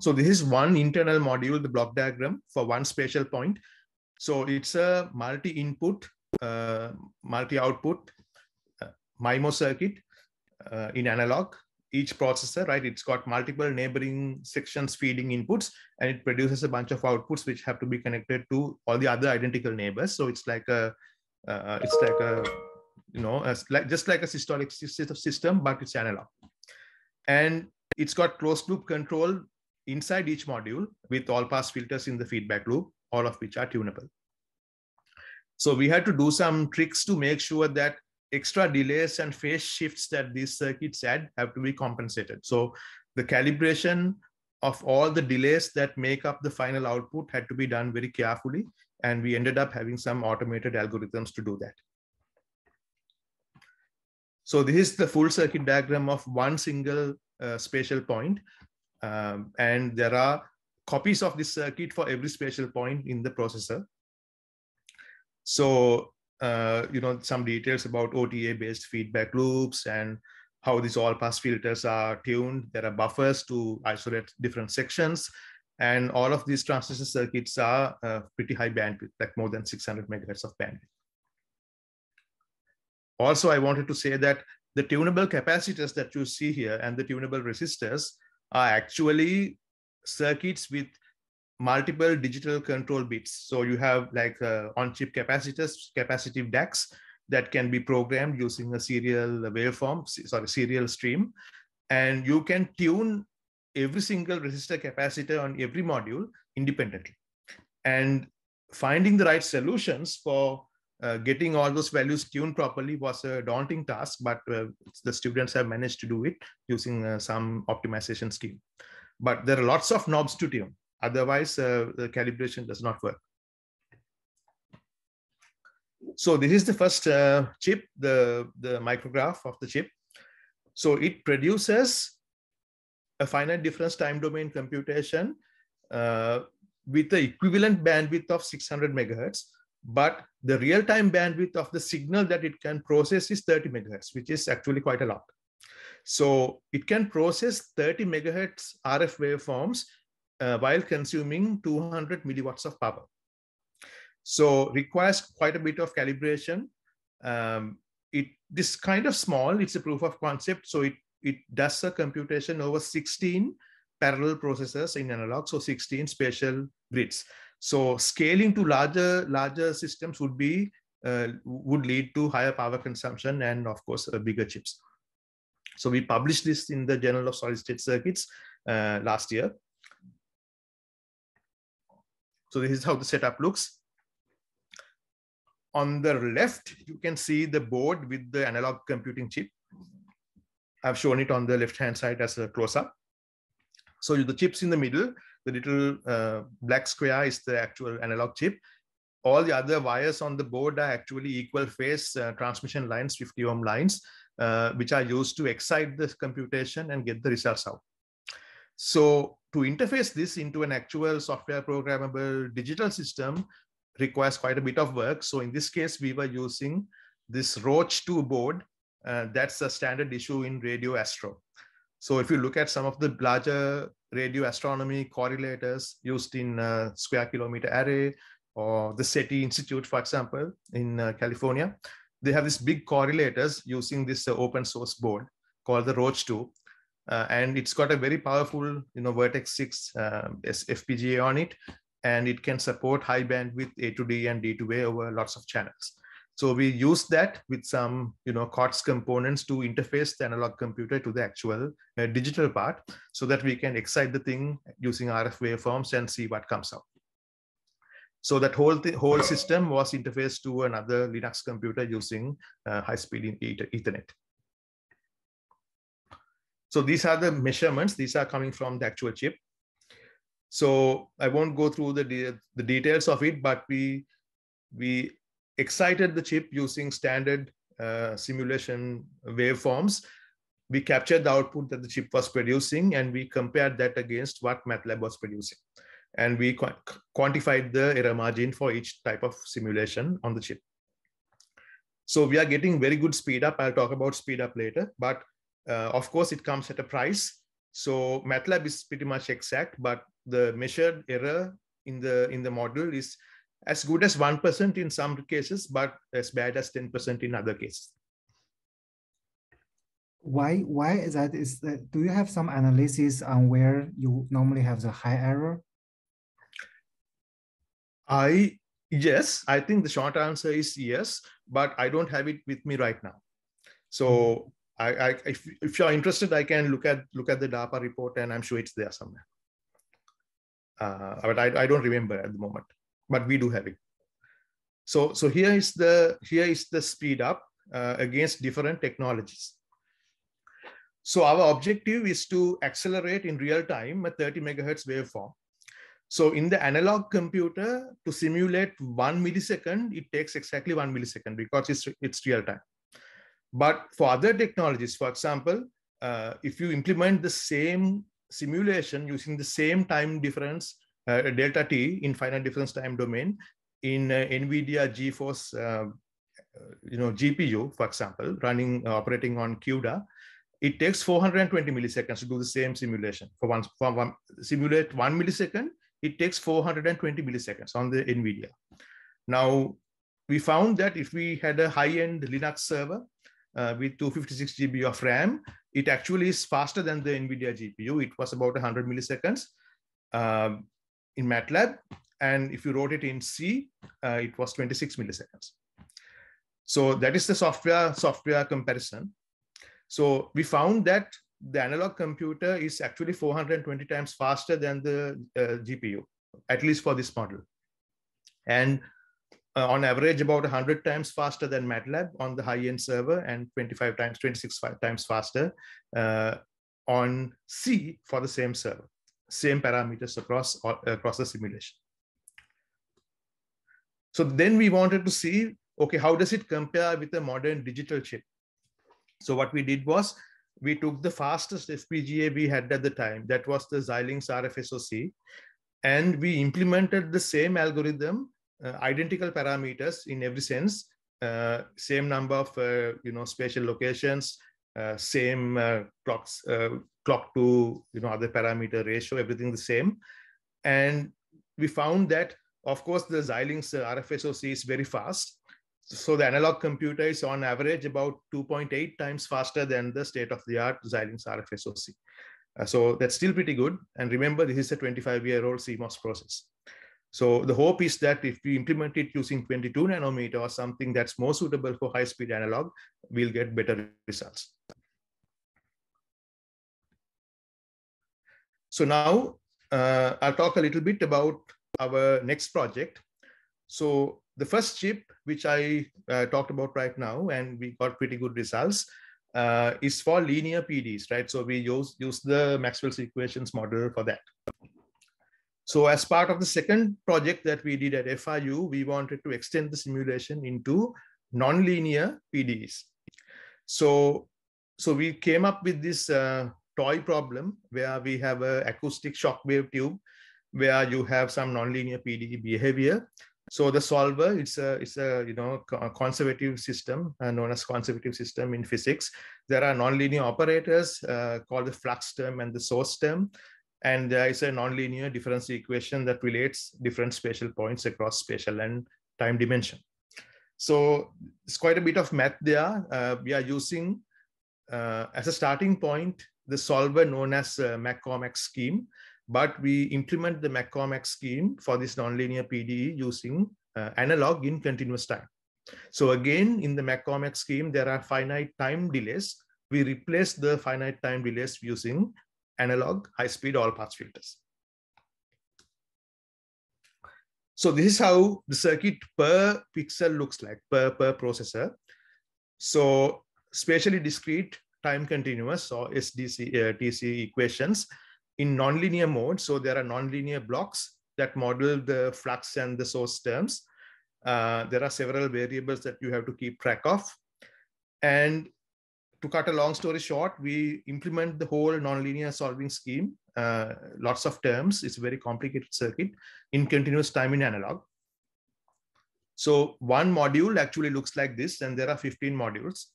So this is one internal module, the block diagram for one spatial point. So it's a multi-input, uh, multi-output uh, MIMO circuit uh, in analog. Each processor, right, it's got multiple neighboring sections feeding inputs, and it produces a bunch of outputs which have to be connected to all the other identical neighbors. So it's like a, uh, it's like a, you know, a, like just like a systolic system, but it's analog. And it's got closed loop control inside each module with all pass filters in the feedback loop, all of which are tunable. So we had to do some tricks to make sure that extra delays and phase shifts that these circuits add have to be compensated. So the calibration of all the delays that make up the final output had to be done very carefully. And we ended up having some automated algorithms to do that. So this is the full circuit diagram of one single uh, spatial point. Um, and there are copies of this circuit for every spatial point in the processor. So, uh, you know, some details about OTA-based feedback loops and how these all-pass filters are tuned. There are buffers to isolate different sections. And all of these transistor circuits are uh, pretty high bandwidth, like more than 600 megahertz of bandwidth. Also, I wanted to say that the tunable capacitors that you see here and the tunable resistors are actually circuits with multiple digital control bits. So you have like uh, on-chip capacitors, capacitive DACs that can be programmed using a serial waveform, sorry, serial stream. And you can tune every single resistor capacitor on every module independently. And finding the right solutions for uh, getting all those values tuned properly was a daunting task, but uh, the students have managed to do it using uh, some optimization scheme. But there are lots of knobs to tune. Otherwise, uh, the calibration does not work. So this is the first uh, chip, the, the micrograph of the chip. So it produces a finite difference time domain computation uh, with the equivalent bandwidth of 600 megahertz but the real-time bandwidth of the signal that it can process is 30 megahertz, which is actually quite a lot. So it can process 30 megahertz RF waveforms uh, while consuming 200 milliwatts of power. So requires quite a bit of calibration. Um, it this kind of small, it's a proof of concept. So it, it does a computation over 16 parallel processors in analog, so 16 spatial grids. So scaling to larger larger systems would be uh, would lead to higher power consumption and of course uh, bigger chips. So we published this in the Journal of Solid State Circuits uh, last year. So this is how the setup looks. On the left, you can see the board with the analog computing chip. I've shown it on the left-hand side as a close-up. So the chips in the middle the little uh, black square is the actual analog chip. All the other wires on the board are actually equal phase uh, transmission lines, 50 ohm lines, uh, which are used to excite the computation and get the results out. So to interface this into an actual software programmable digital system requires quite a bit of work. So in this case, we were using this Roach 2 board. Uh, that's a standard issue in radio astro. So if you look at some of the larger radio astronomy correlators used in uh, square kilometer array or the SETI Institute, for example, in uh, California, they have these big correlators using this uh, open source board called the Roach 2. Uh, and it's got a very powerful, you know, Virtex 6 um, FPGA on it, and it can support high bandwidth A to D and D to A over lots of channels. So we use that with some, you know, COTS components to interface the analog computer to the actual uh, digital part so that we can excite the thing using RF waveforms and see what comes out. So that whole whole system was interfaced to another Linux computer using uh, high-speed Ethernet. So these are the measurements. These are coming from the actual chip. So I won't go through the, de the details of it, but we we excited the chip using standard uh, simulation waveforms. We captured the output that the chip was producing and we compared that against what MATLAB was producing. And we qu quantified the error margin for each type of simulation on the chip. So we are getting very good speed up. I'll talk about speed up later, but uh, of course it comes at a price. So MATLAB is pretty much exact, but the measured error in the in the model is as good as 1% in some cases, but as bad as 10% in other cases. Why, why is that? Is that, do you have some analysis on where you normally have the high error? I, yes, I think the short answer is yes, but I don't have it with me right now. So mm-hmm. I, I if, if you're interested, I can look at look at the DARPA report and I'm sure it's there somewhere. Uh, but I, I don't remember at the moment but we do have it. So, so here is the here is the speed up uh, against different technologies. So our objective is to accelerate in real time a 30 megahertz waveform. So in the analog computer, to simulate one millisecond, it takes exactly one millisecond because it's, it's real time. But for other technologies, for example, uh, if you implement the same simulation using the same time difference delta t in finite difference time domain in uh, NVIDIA GeForce, uh, you know, GPU, for example, running operating on CUDA, it takes 420 milliseconds to do the same simulation. For one, for one simulate one millisecond, it takes 420 milliseconds on the NVIDIA. Now, we found that if we had a high-end Linux server uh, with 256 GB of RAM, it actually is faster than the NVIDIA GPU. It was about 100 milliseconds. Uh, in MATLAB. And if you wrote it in C, uh, it was 26 milliseconds. So that is the software software comparison. So we found that the analog computer is actually 420 times faster than the uh, GPU, at least for this model. And uh, on average, about 100 times faster than MATLAB on the high-end server and 25 times, 26 times faster uh, on C for the same server same parameters across, across the simulation. So then we wanted to see, okay, how does it compare with a modern digital chip? So what we did was we took the fastest FPGA we had at the time, that was the Xilinx RFSoC, and we implemented the same algorithm, uh, identical parameters in every sense, uh, same number of uh, you know spatial locations, uh, same uh, clocks, uh, clock to you know other parameter ratio, everything the same. And we found that, of course, the Xilinx RFSoC is very fast. So the analog computer is on average about 2.8 times faster than the state-of-the-art Xilinx RFSoC. Uh, so that's still pretty good. And remember, this is a 25-year-old CMOS process. So the hope is that if we implement it using 22 nanometer or something that's more suitable for high-speed analog, we'll get better results. So now uh, I'll talk a little bit about our next project. So the first chip, which I uh, talked about right now, and we got pretty good results, uh, is for linear PDs, right? So we use, use the Maxwell's equations model for that. So as part of the second project that we did at FIU, we wanted to extend the simulation into nonlinear PDs. So, so we came up with this uh, toy problem where we have an acoustic shock wave tube where you have some nonlinear PD behavior. So the solver, it's a, it's a you know a conservative system uh, known as conservative system in physics. There are nonlinear operators uh, called the flux term and the source term. And there is a nonlinear differential equation that relates different spatial points across spatial and time dimension. So it's quite a bit of math there. Uh, we are using uh, as a starting point the solver known as uh, MacCormack scheme, but we implement the MacCormack scheme for this nonlinear PDE using uh, analog in continuous time. So again, in the MacCormack scheme, there are finite time delays. We replace the finite time delays using analog high-speed all-pass filters. So this is how the circuit per pixel looks like, per, per processor. So spatially discrete time continuous or SDC uh, TC equations in nonlinear mode. So there are nonlinear blocks that model the flux and the source terms. Uh, there are several variables that you have to keep track of. And to cut a long story short, we implement the whole nonlinear solving scheme, uh, lots of terms. It's a very complicated circuit in continuous time in analog. So one module actually looks like this, and there are 15 modules.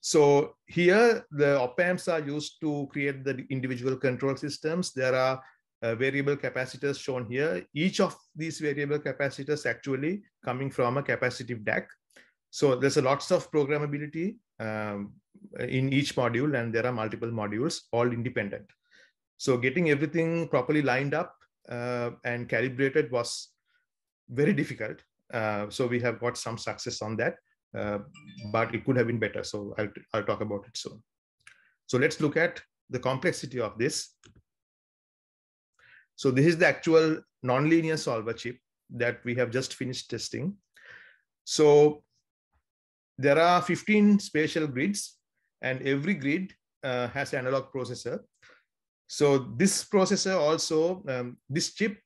So here the op amps are used to create the individual control systems. There are uh, variable capacitors shown here. Each of these variable capacitors actually coming from a capacitive DAC. So there's a lots of programmability um, in each module and there are multiple modules, all independent. So getting everything properly lined up uh, and calibrated was very difficult. Uh, so we have got some success on that, uh, but it could have been better. So I'll, I'll talk about it soon. So let's look at the complexity of this. So this is the actual nonlinear solver chip that we have just finished testing. So there are 15 spatial grids and every grid uh, has analog processor. So this processor also, um, this chip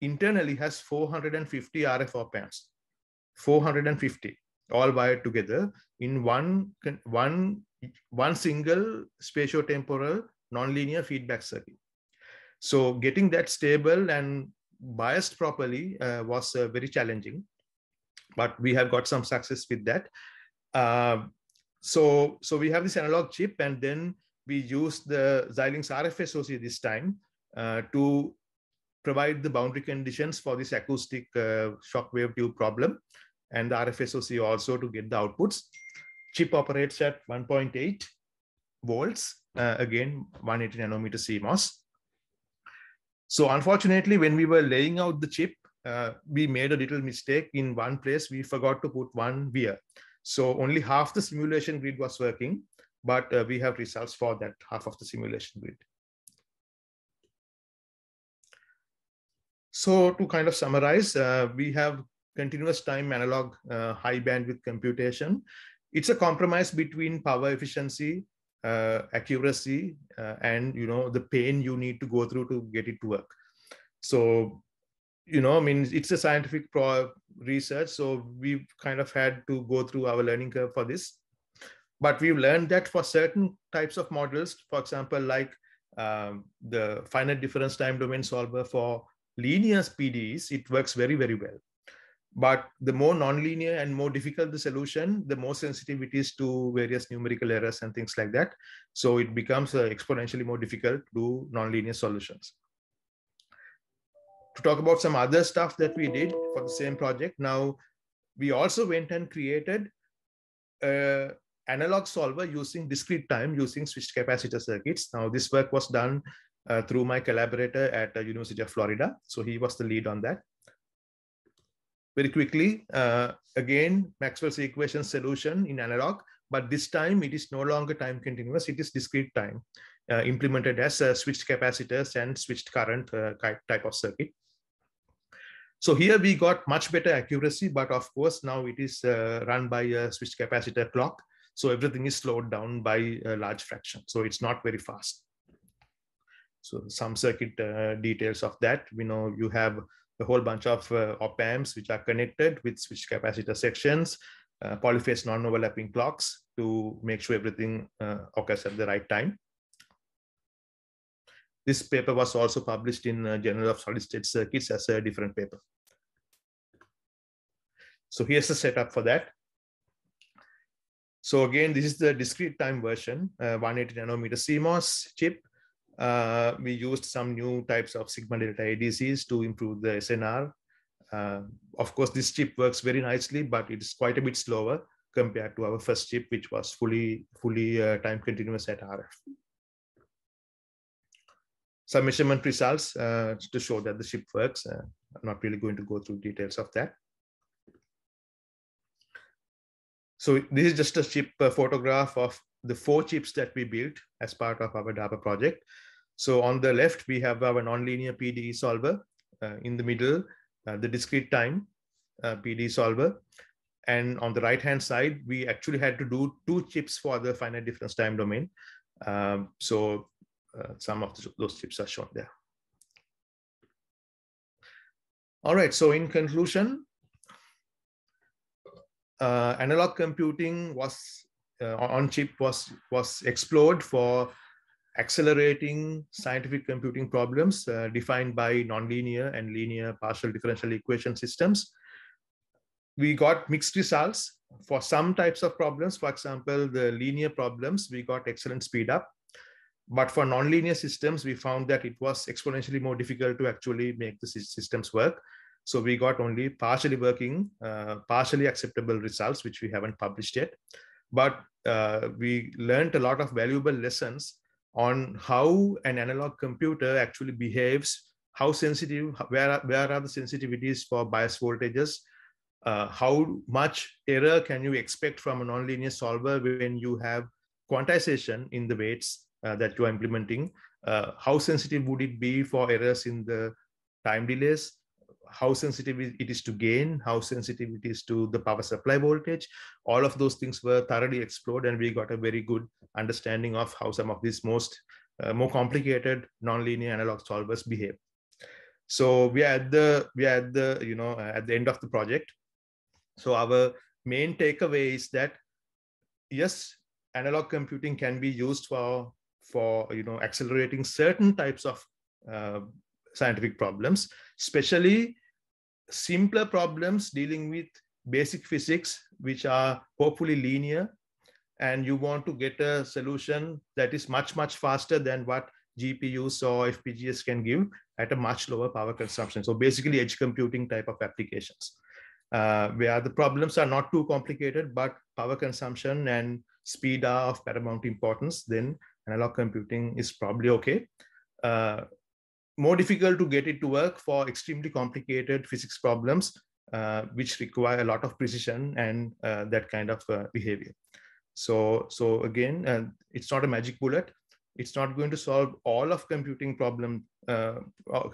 internally has 450 RF op amps, 450 all wired together in one, one, one single spatiotemporal nonlinear feedback circuit. So getting that stable and biased properly uh, was uh, very challenging, but we have got some success with that. Uh, so, so we have this analog chip and then we use the Xilinx RF SoC this time uh, to provide the boundary conditions for this acoustic uh, shockwave tube problem and the RF SoC also to get the outputs. Chip operates at 1.8 volts, uh, again, 180 nanometer CMOS. So unfortunately, when we were laying out the chip, uh, we made a little mistake in one place. We forgot to put one via. So only half the simulation grid was working, but uh, we have results for that half of the simulation grid. So to kind of summarize, uh, we have continuous time analog uh, high bandwidth computation. It's a compromise between power efficiency uh, accuracy uh, and you know the pain you need to go through to get it to work so you know i mean it's a scientific research so we've kind of had to go through our learning curve for this but we've learned that for certain types of models for example like um, the finite difference time domain solver for linear PDEs, it works very, very well. But the more nonlinear and more difficult the solution, the more sensitive it is to various numerical errors and things like that. So it becomes uh, exponentially more difficult to do nonlinear solutions. To talk about some other stuff that we did for the same project, now we also went and created a analog solver using discrete time using switched capacitor circuits. Now this work was done uh, through my collaborator at the University of Florida. So he was the lead on that very quickly, uh, again, Maxwell's equation solution in analog, but this time it is no longer time continuous, it is discrete time, uh, implemented as uh, switched capacitors and switched current uh, type of circuit. So here we got much better accuracy, but of course now it is uh, run by a switched capacitor clock. So everything is slowed down by a large fraction. So it's not very fast. So some circuit details of that, we know you have a whole bunch of uh, op amps which are connected with switch capacitor sections, uh, polyphase non-overlapping clocks to make sure everything uh, occurs at the right time. This paper was also published in uh, Journal of Solid State Circuits as a different paper. So here's the setup for that. So again, this is the discrete time version, uh, 180 nanometer CMOS chip uh, we used some new types of sigma delta ADCs to improve the SNR. Uh, of course, this chip works very nicely, but it is quite a bit slower compared to our first chip, which was fully, fully uh, time continuous at RF. Some measurement results uh, to show that the chip works. Uh, I'm not really going to go through details of that. So this is just a chip uh, photograph of the four chips that we built as part of our DARPA project. So on the left, we have our nonlinear PDE solver. Uh, in the middle, uh, the discrete time uh, PDE solver. And on the right-hand side, we actually had to do two chips for the finite difference time domain. Um, so uh, some of those chips are shown there. All right, so in conclusion, uh, analog computing was on chip was was explored for accelerating scientific computing problems uh, defined by nonlinear and linear partial differential equation systems. we got mixed results for some types of problems. For example, the linear problems, we got excellent speed up. But for nonlinear systems, we found that it was exponentially more difficult to actually make the systems work. So we got only partially working, uh, partially acceptable results, which we haven't published yet. But uh, we learned a lot of valuable lessons on how an analog computer actually behaves, how sensitive, where, where are the sensitivities for bias voltages, uh, how much error can you expect from a nonlinear solver when you have quantization in the weights uh, that you are implementing? Uh, how sensitive would it be for errors in the time delays? How sensitive it is to gain? How sensitive it is to the power supply voltage? All of those things were thoroughly explored, and we got a very good understanding of how some of these most uh, more complicated nonlinear analog solvers behave. So we are at the we are at the you know at the end of the project so our main takeaway is that yes, analog computing can be used for for you know accelerating certain types of uh, scientific problems, especially simpler problems dealing with basic physics, which are hopefully linear, and you want to get a solution that is much much faster than what GPUs or FPGAs can give at a much lower power consumption. So basically edge computing type of applications uh, where the problems are not too complicated, but power consumption and speed are of paramount importance, then analog computing is probably okay. Uh, more difficult to get it to work for extremely complicated physics problems, uh, which require a lot of precision and uh, that kind of uh, behavior. So, so again, uh, it's not a magic bullet. It's not going to solve all of computing problem,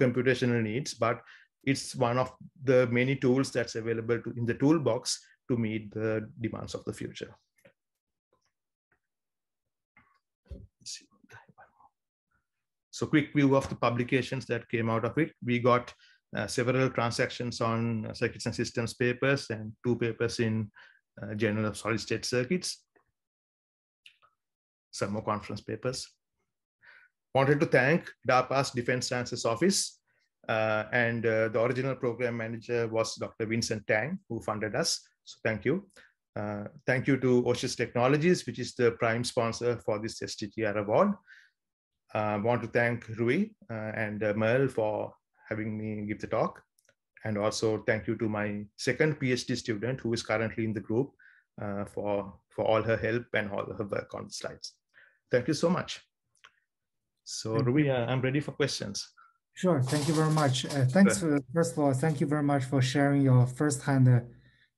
computational needs, but it's one of the many tools that's available to, in the toolbox to meet the demands of the future. So quick view of the publications that came out of it. We got uh, several transactions on uh, circuits and systems papers and two papers in uh, Journal of Solid State Circuits. Some more conference papers. Wanted to thank DARPA's Defense Sciences Office uh, and uh, the original program manager was Dr. Vincent Tang, who funded us. So thank you. Uh, thank you to Oshus Technologies, which is the prime sponsor for this STTR award. I want to thank Rui and MERL for having me give the talk. And also thank you to my second PhD student who is currently in the group uh, for, for all her help and all her work on the slides. Thank you so much. So Rui, uh, I'm ready for questions. Sure. Thank you very much. Uh, thanks for, first of all, thank you very much for sharing your first-hand uh,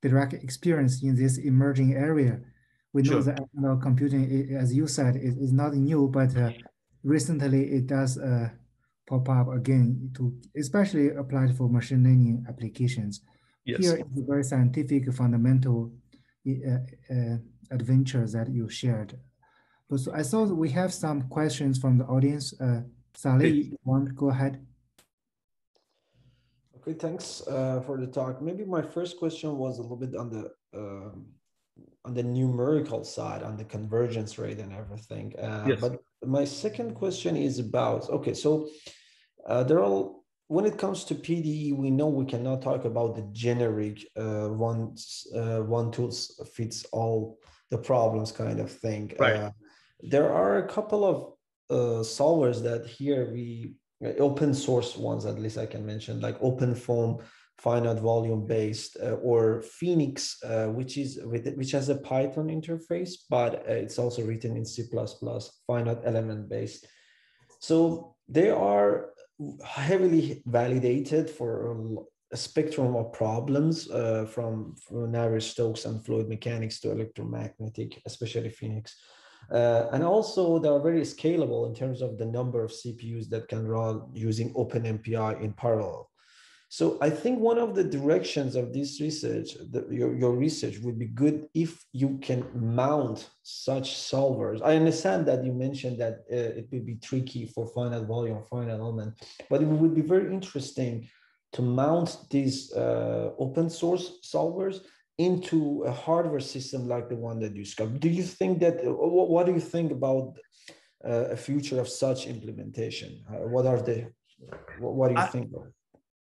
direct experience in this emerging area. We know sure. that computing, as you said, is, is not new, but uh, recently it does uh, pop up again to especially applied for machine learning applications. Yes. Here is a very scientific fundamental uh, uh, adventures that you shared. So I saw we have some questions from the audience. Sally, you want to go ahead? Okay, thanks uh, for the talk. Maybe my first question was a little bit on the uh, on the numerical side, on the convergence rate and everything. Uh, yes. But my second question is about okay, so uh, there are when it comes to PDE, we know we cannot talk about the generic uh, one uh, one tool fits all the problems kind of thing. Right. there are a couple of solvers that here we open source ones at least i can mention like openfoam finite volume based uh, or FEniCS uh, which is with which has a python interface but uh, it's also written in c++ finite element based so they are heavily validated for a spectrum of problems uh, from, from Navier-Stokes and fluid mechanics to electromagnetic especially FEniCS uh, and also they are very scalable in terms of the number of CPUs that can run using OpenMPI in parallel. So I think one of the directions of this research, the, your, your research would be good if you can mount such solvers. I understand that you mentioned that uh, it would be tricky for finite volume, finite element, but it would be very interesting to mount these uh, open source solvers into a hardware system like the one that you described. Do you think that, uh, what, what do you think about uh, a future of such implementation? Uh, what are the, what, what do you I, think? Of?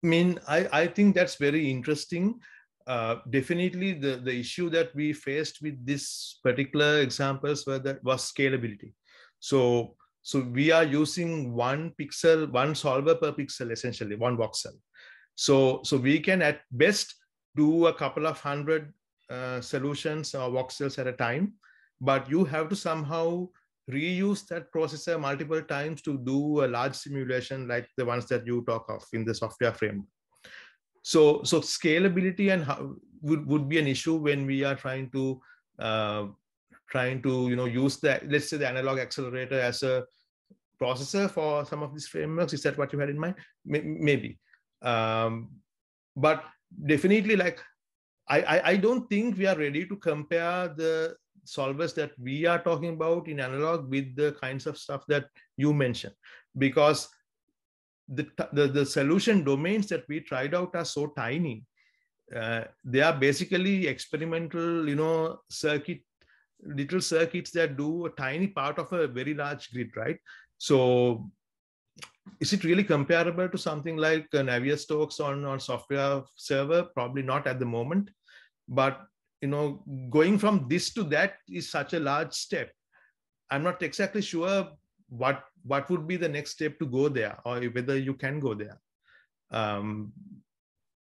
I mean, I, I think that's very interesting. uh, definitely the, the issue that we faced with this particular examples were that was scalability. So, so we are using one pixel, one solver per pixel, essentially one voxel. So, so we can at best do a couple of hundred uh, solutions or voxels at a time, but you have to somehow reuse that processor multiple times to do a large simulation like the ones that you talk of in the software framework. So, so scalability and how would, would be an issue when we are trying to uh, trying to you know use that let's say the analog accelerator as a processor for some of these frameworks. Is that what you had in mind? Maybe, um, but definitely like I I don't think we are ready to compare the solvers that we are talking about in analog with the kinds of stuff that you mentioned because the, the, the solution domains that we tried out are so tiny. Uh, they are basically experimental, you know, circuit, little circuits that do a tiny part of a very large grid, right? So is it really comparable to something like uh, Navier-Stokes on, on software server? Probably not at the moment. But, you know, going from this to that is such a large step. I'm not exactly sure what what would be the next step to go there or whether you can go there. Um,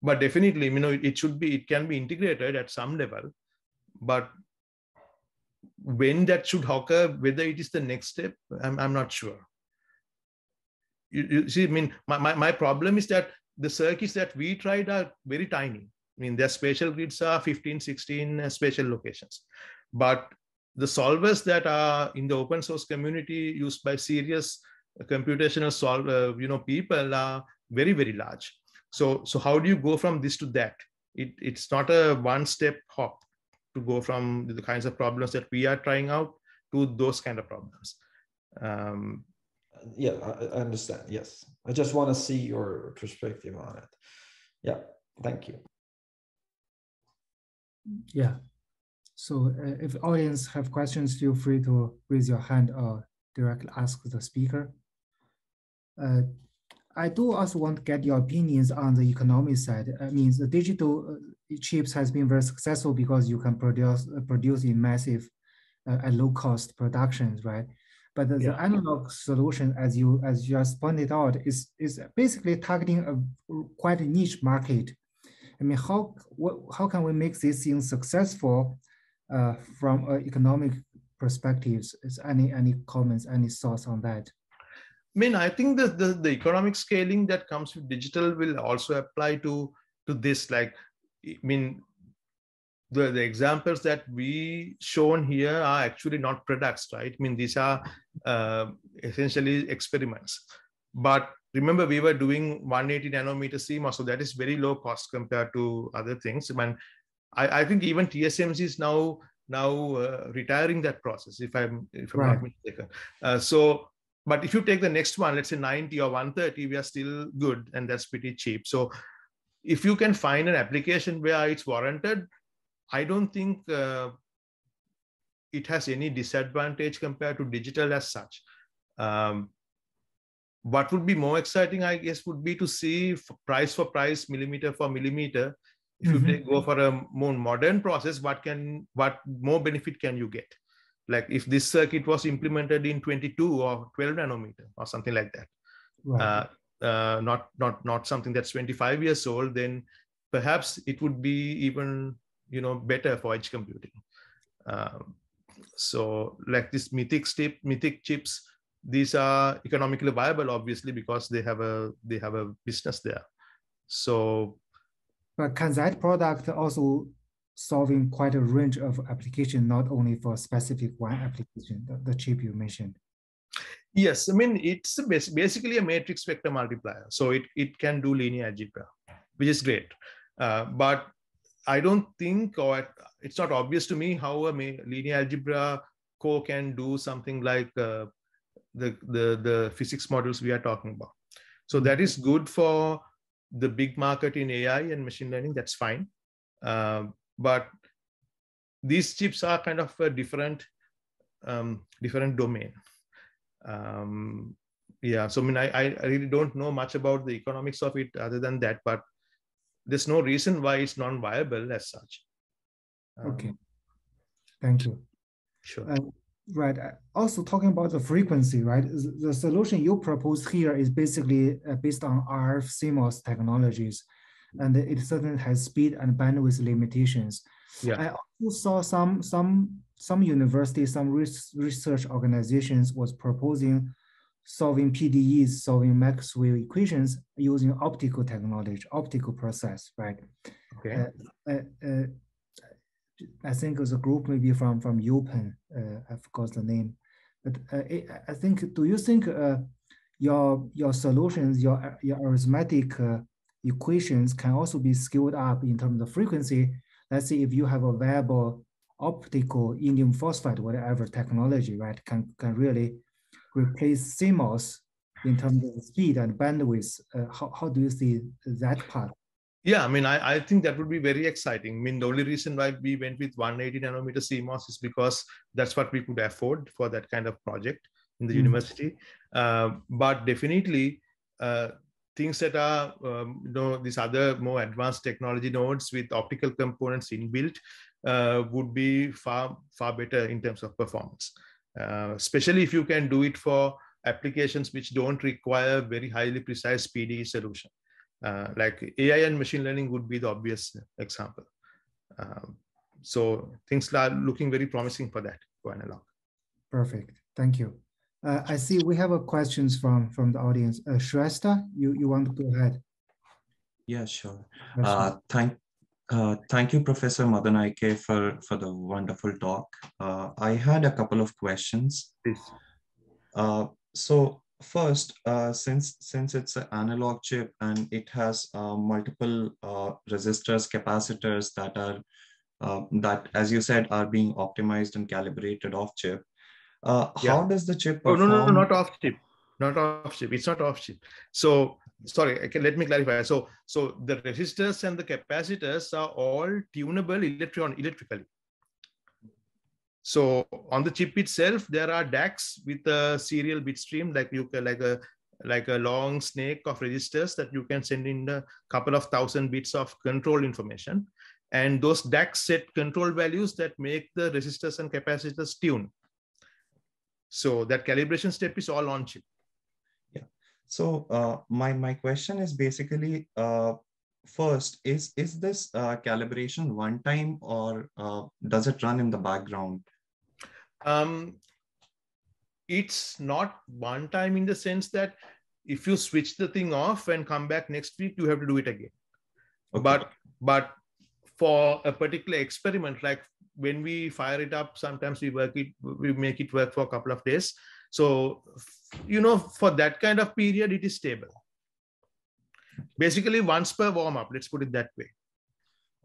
but definitely you know it should be it can be integrated at some level. But when that should occur whether it is the next step i'm, I'm not sure. You, you see i mean my, my, my problem is that the circuits that we tried are very tiny i mean their spatial grids are 15 16 uh, spatial locations but the solvers that are in the open source community used by serious computational solve, uh, you know, people are very, very large. So, so how do you go from this to that? It, it's not a one-step hop to go from the kinds of problems that we are trying out to those kind of problems. Um, yeah, I, I understand. Yes, I just want to see your perspective on it. Yeah, thank you. Yeah, so uh, if audience have questions, feel free to raise your hand or directly ask the speaker. Uh, I do also want to get your opinions on the economic side. I mean, the digital uh, chips has been very successful because you can produce uh, produce in massive uh, at low cost productions, right? But the, yeah. the, analog solution, as you as you just pointed out, is is basically targeting a quite a niche market. I mean, how how can we make this thing successful uh, from uh, economic perspectives, is any any comments, any thoughts on that? I mean, I think the, the, the economic scaling that comes with digital will also apply to to this. Like, I mean, the, the examples that we shown here are actually not products, right? I mean, these are uh, essentially experiments. But remember, we were doing 180 nanometer CMOS, so that is very low cost compared to other things. I mean, I, I think even TSMC is now now uh, retiring that process, if I'm if I'm right. not mistaken. Uh, so, but if you take the next one, let's say 90 or 130, we are still good, and that's pretty cheap. So, if you can find an application where it's warranted, I don't think uh, it has any disadvantage compared to digital as such. Um, what would be more exciting, I guess, would be to see price for price, millimeter for millimeter, if mm-hmm. you go for a more modern process what can what more benefit can you get like if this circuit was implemented in 22 or 12 nanometer or something like that right. uh, uh, not not not something that's 25 years old then perhaps it would be even you know better for edge computing um, so like this mythic chip mythic chips these are economically viable obviously because they have a they have a business there so but can that product also solving quite a range of application, not only for specific one application, the, the chip you mentioned? Yes, I mean, it's basically a matrix vector multiplier. So it, it can do linear algebra, which is great. Uh, but I don't think, or it's not obvious to me how a linear algebra core can do something like uh, the, the, the physics models we are talking about. So that is good for the big market in AI and machine learning, that's fine. Uh, but these chips are kind of a different, um, different domain. Um, yeah, so I mean, I, I really don't know much about the economics of it other than that, but there's no reason why it's non-viable as such. Um, okay, thank you. Sure. Right. Also talking about the frequency, right? The solution you propose here is basically uh, based on RF CMOS technologies, and it certainly has speed and bandwidth limitations. Yeah. I also saw some some some universities, some research organizations was proposing solving PDEs, solving Maxwell equations using optical technology, optical process, right? Okay. Uh, uh, uh, I think a group maybe from from UPenn, uh, I forgot the name, but uh, I think. Do you think uh, your your solutions, your your arithmetic equations can also be scaled up in terms of frequency? Let's say if you have a viable optical indium phosphide, whatever technology, right, can can really replace CMOS in terms of speed and bandwidth. Uh, how, how do you see that part? Yeah, I mean, I, I think that would be very exciting. I mean, the only reason why we went with 180 nanometer CMOS is because that's what we could afford for that kind of project in the mm. university. Uh, but definitely, uh, things that are, um, you know, these other more advanced technology nodes with optical components inbuilt uh, would be far, far better in terms of performance. Uh, especially if you can do it for applications which don't require very highly precise PDE solution. Uh, like AI and machine learning would be the obvious example. Um, so things are looking very promising for that for analog. Perfect. Thank you. Uh, I see we have a questions from from the audience. Uh, Shrestha, you you want to go ahead? Yeah, sure. Uh, thank uh, thank you, Professor Madanayake, for, for the wonderful talk. Uh, I had a couple of questions. Uh, so first, uh, since, since it's an analog chip and it has uh, multiple uh, resistors, capacitors that are, that, as you said, are being optimized and calibrated off chip, yeah. how does the chip perform? Oh, no, no, no, not off chip not off chip. It's not off chip. So sorry, can, let me clarify. So so the resistors and the capacitors are all tunable electron electrically. So on the chip itself, there are DACs with a serial bit stream, like you can like a like a long snake of registers that you can send in a couple of thousand bits of control information. And those DACs set control values that make the resistors and capacitors tune. So that calibration step is all on chip. Yeah. So uh, my my question is basically uh, first is is this uh, calibration one time or uh, does it run in the background? Um, it's not one time in the sense that if you switch the thing off and come back next week, you have to do it again. Okay. But but for a particular experiment, like when we fire it up, sometimes we work it, we make it work for a couple of days. So, you know, for that kind of period, it is stable. Basically, once per warm up, let's put it that way.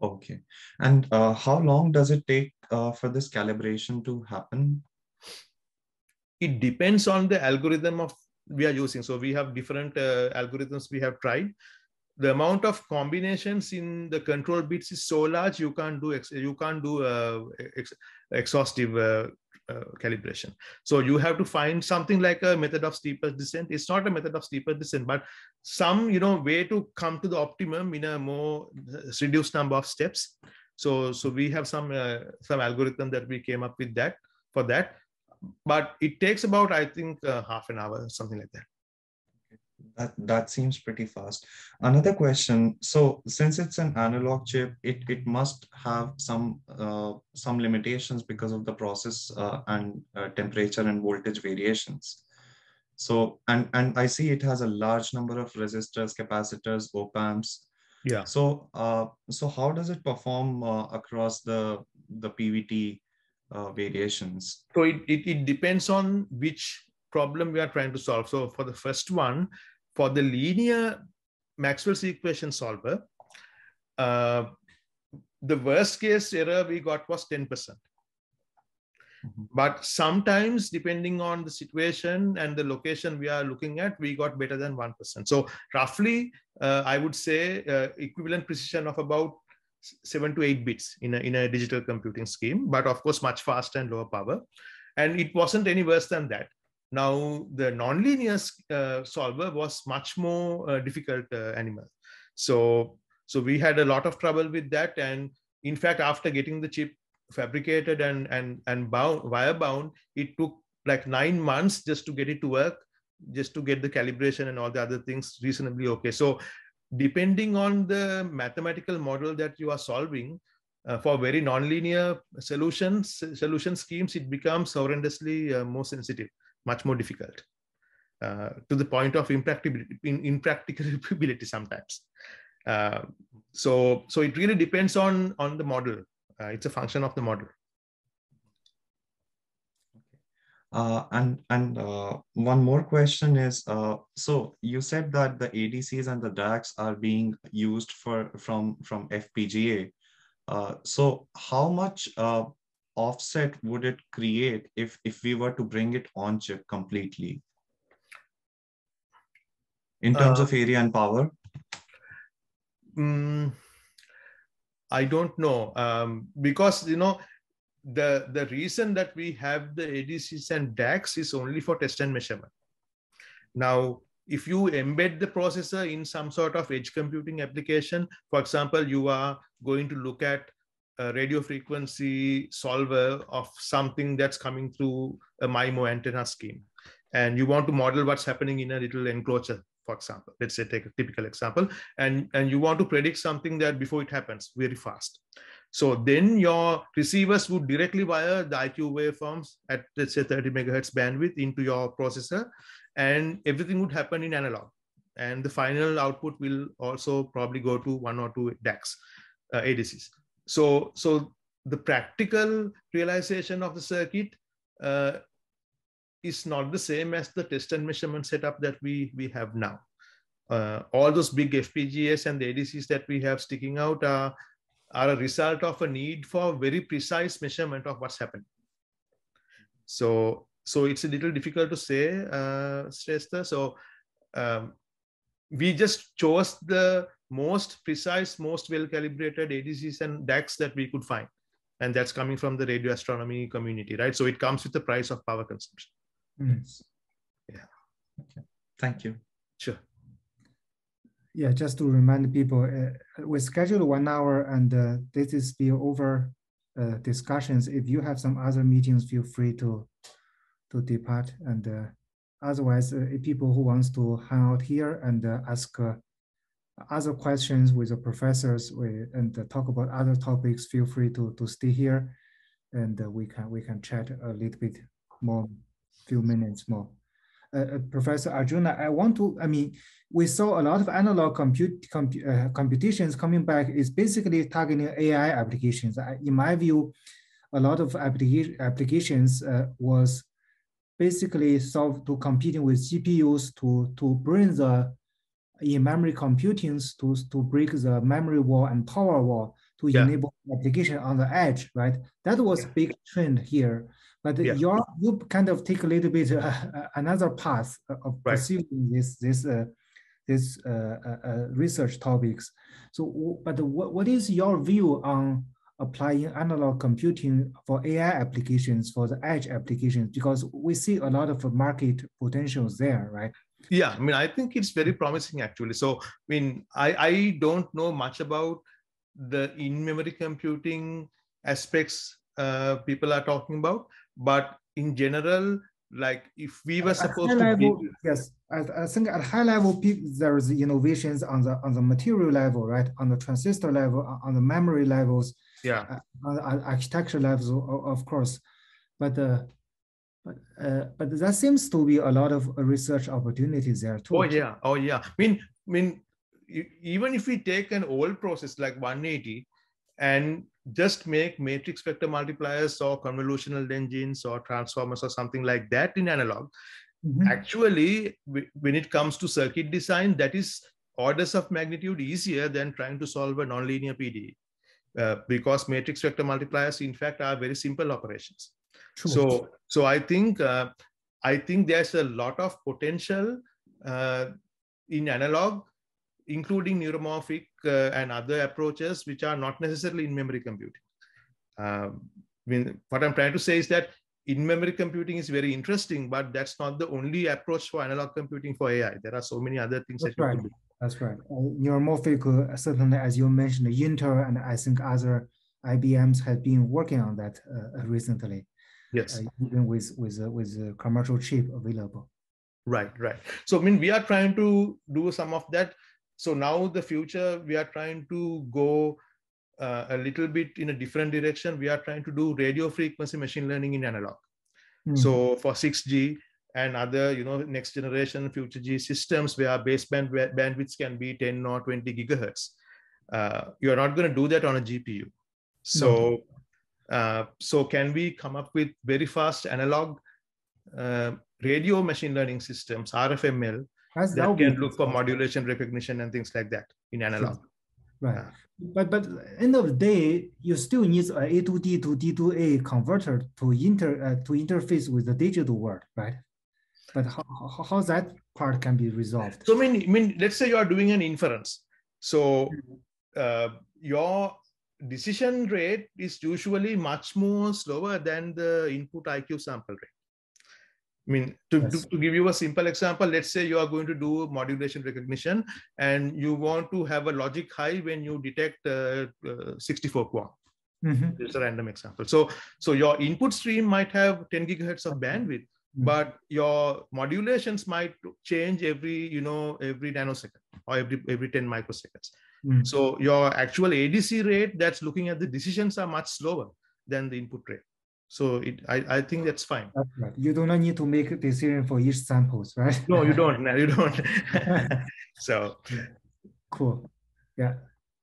Okay. And uh, how long does it take uh, for this calibration to happen? It depends on the algorithm of we are using. So we have different uh, algorithms we have tried. The amount of combinations in the control bits is so large you can't do you can't do uh, ex exhaustive uh, uh, calibration. So you have to find something like a method of steepest descent. It's not a method of steepest descent, but some you know way to come to the optimum in a more reduced number of steps. So so we have some uh, some algorithm that we came up with that for that, but it takes about I think uh, half an hour, something like that that that seems pretty fast. Another question so since it's an analog chip it it must have some uh, some limitations because of the process uh, and uh, temperature and voltage variations. So and and i see it has a large number of resistors capacitors op amps yeah. So uh so how does it perform uh, across the the pvt uh, variations? So it, it, it depends on which problem we are trying to solve. So for the first one, for the linear Maxwell's equation solver, uh, the worst case error we got was 10%. Mm-hmm. But sometimes, depending on the situation and the location we are looking at, we got better than 1%. So, roughly, uh, I would say uh, equivalent precision of about seven to eight bits in a, in a digital computing scheme, but of course, much faster and lower power. And it wasn't any worse than that. Now, the nonlinear uh, solver was much more uh, difficult uh, animal. So So we had a lot of trouble with that. And in fact, after getting the chip fabricated and and and bound wire bound, it took like nine months just to get it to work, just to get the calibration and all the other things reasonably okay. So depending on the mathematical model that you are solving, uh, for very nonlinear solutions, solution schemes, it becomes horrendously uh, more sensitive, much more difficult, uh, to the point of impracticability, impracticability sometimes. Uh, so, so it really depends on on the model. Uh, it's a function of the model. Uh, and and uh, one more question is uh, so you said that the ADCs and the DACs are being used for from from FPGA. Uh, so how much uh, offset would it create if if we were to bring it on chip completely in terms of area and power? Mm, I don't know um, because you know the the reason that we have the ADCs and DACs is only for test and measurement. Now, if you embed the processor in some sort of edge computing application, for example, you are going to look at a radio frequency solver of something that's coming through a MIMO antenna scheme, and you want to model what's happening in a little enclosure, for example. Let's say take a typical example, and, and you want to predict something that before it happens very fast. So then your receivers would directly wire the IQ waveforms at let's say 30 megahertz bandwidth into your processor, and everything would happen in analog. And the final output will also probably go to one or two DACs, uh, ADCs. So, so the practical realization of the circuit uh, is not the same as the test and measurement setup that we, we have now. Uh, all those big FPGAs and the ADCs that we have sticking out are are a result of a need for very precise measurement of what's happening. So, so it's a little difficult to say, uh, So um, we just chose the most precise, most well-calibrated ADCs and DACs that we could find. And that's coming from the radio astronomy community, right? So it comes with the price of power consumption. Mm. Yeah. Okay. Thank you. Sure. Yeah, just to remind people, uh, we scheduled one hour and uh, this is still over uh, discussions. If you have some other meetings, feel free to to depart. And uh, otherwise, uh, people who wants to hang out here and uh, ask other questions with the professors and talk about other topics, feel free to, to stay here and we can we can chat a little bit more, few minutes more. Uh, uh, Professor Arjuna, I want to, I mean, we saw a lot of analog compute, uh, computations coming back is basically targeting AI applications. In my view, a lot of applica applications uh, was basically solved to competing with GPUs to, to bring the in-memory computing to, to break the memory wall and power wall to yeah. enable application on the edge, right? That was yeah. big trend here. But yeah. you you kind of take a little bit uh, uh another path of right. pursuing this this uh, this uh, uh, research topics. So, but what, what is your view on applying analog computing for AI applications, for the edge applications? Because we see a lot of market potentials there, right? Yeah, I mean, I think it's very promising actually. So, I mean, I, I don't know much about the in-memory computing aspects uh, people are talking about, but in general, like if we were supposed to level, give... yes I, I, think at high level there's innovations on the on the material level right on the transistor level on the memory levels yeah uh, architecture levels of, course but uh, but uh, but there seems to be a lot of research opportunities there too oh yeah oh yeah i mean i mean even if we take an old process like 180 and just make matrix vector multipliers or convolutional engines or transformers or something like that in analog. Mm-hmm. Actually, when it comes to circuit design, that is orders of magnitude easier than trying to solve a nonlinear PDE. Uh, because matrix vector multipliers, in fact, are very simple operations. True. So, so I think uh, I think there's a lot of potential uh, in analog including neuromorphic uh, and other approaches which are not necessarily in memory computing. Um, I mean, what I'm trying to say is that in-memory computing is very interesting, but that's not the only approach for analog computing for AI. There are so many other things that's that right. can do. That's right. Uh, neuromorphic, uh, certainly, as you mentioned, Intel and I think other IBMs have been working on that uh, recently. Yes. Uh, even with with uh, with commercial chip available. Right, right. So I mean, we are trying to do some of that. So now the future, we are trying to go uh, a little bit in a different direction. We are trying to do radio frequency machine learning in analog. Mm. So for 6G and other, you know, next generation future G systems where baseband bandwidths can be 10 or 20 gigahertz, uh, you are not going to do that on a GPU. So, uh, so can we come up with very fast analog uh, radio machine learning systems, RFML, That's that can look for modulation recognition and things like that in analog. Right. Uh, but but end of the day, you still need a A to D to D to A converter to inter uh, to interface with the digital world, right? But how, how, that part can be resolved? So I mean, I mean, let's say you are doing an inference. So uh, your decision rate is usually much more slower than the input IQ sample rate. I mean, to, yes. to, to, give you a simple example, let's say you are going to do modulation recognition and you want to have a logic high when you detect uh, uh, 64 QAM. Mm-hmm. It's a random example. So, so your input stream might have 10 gigahertz of bandwidth, mm-hmm. But your modulations might change every, you know, every nanosecond or every every 10 microseconds. Mm-hmm. So your actual ADC rate that's looking at the decisions are much slower than the input rate. So it, I, I think that's fine. That's right. You do not need to make a decision for each samples, right? No, you don't. No, you don't. so cool. Yeah.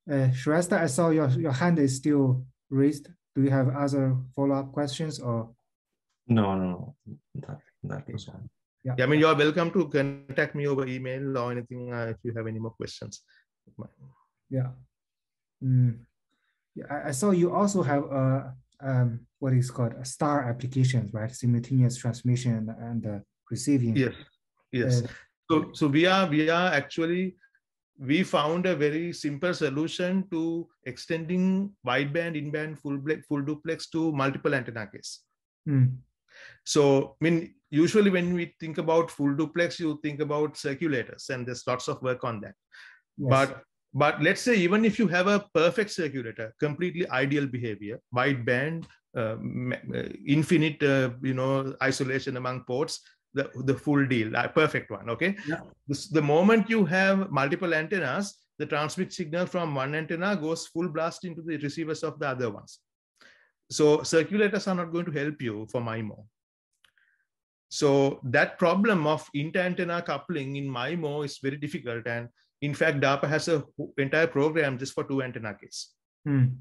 Uh, Shrestha, I saw your, your hand is still raised. Do you have other follow-up questions or? No, no, that, that is one. Yeah. yeah, I mean, you're welcome to contact me over email or anything uh, if you have any more questions. Yeah. Mm. yeah I, I saw you also have a um, what is called star applications, right? Simultaneous transmission and uh, receiving. Yes, yes. Uh, so, so we are we are actually we found a very simple solution to extending wideband, in-band, full full duplex to multiple antenna case. Hmm. So, I mean, usually when we think about full duplex, you think about circulators, and there's lots of work on that. Yes. But but let's say even if you have a perfect circulator, completely ideal behavior, wide band, uh, infinite, uh, you know, isolation among ports, the, the full deal, perfect one, okay? Yeah. This, the moment you have multiple antennas, the transmit signal from one antenna goes full blast into the receivers of the other ones. So circulators are not going to help you for MIMO. So that problem of inter-antenna coupling in MIMO is very difficult. And in fact, DARPA has a entire program just for two antenna case. Mm.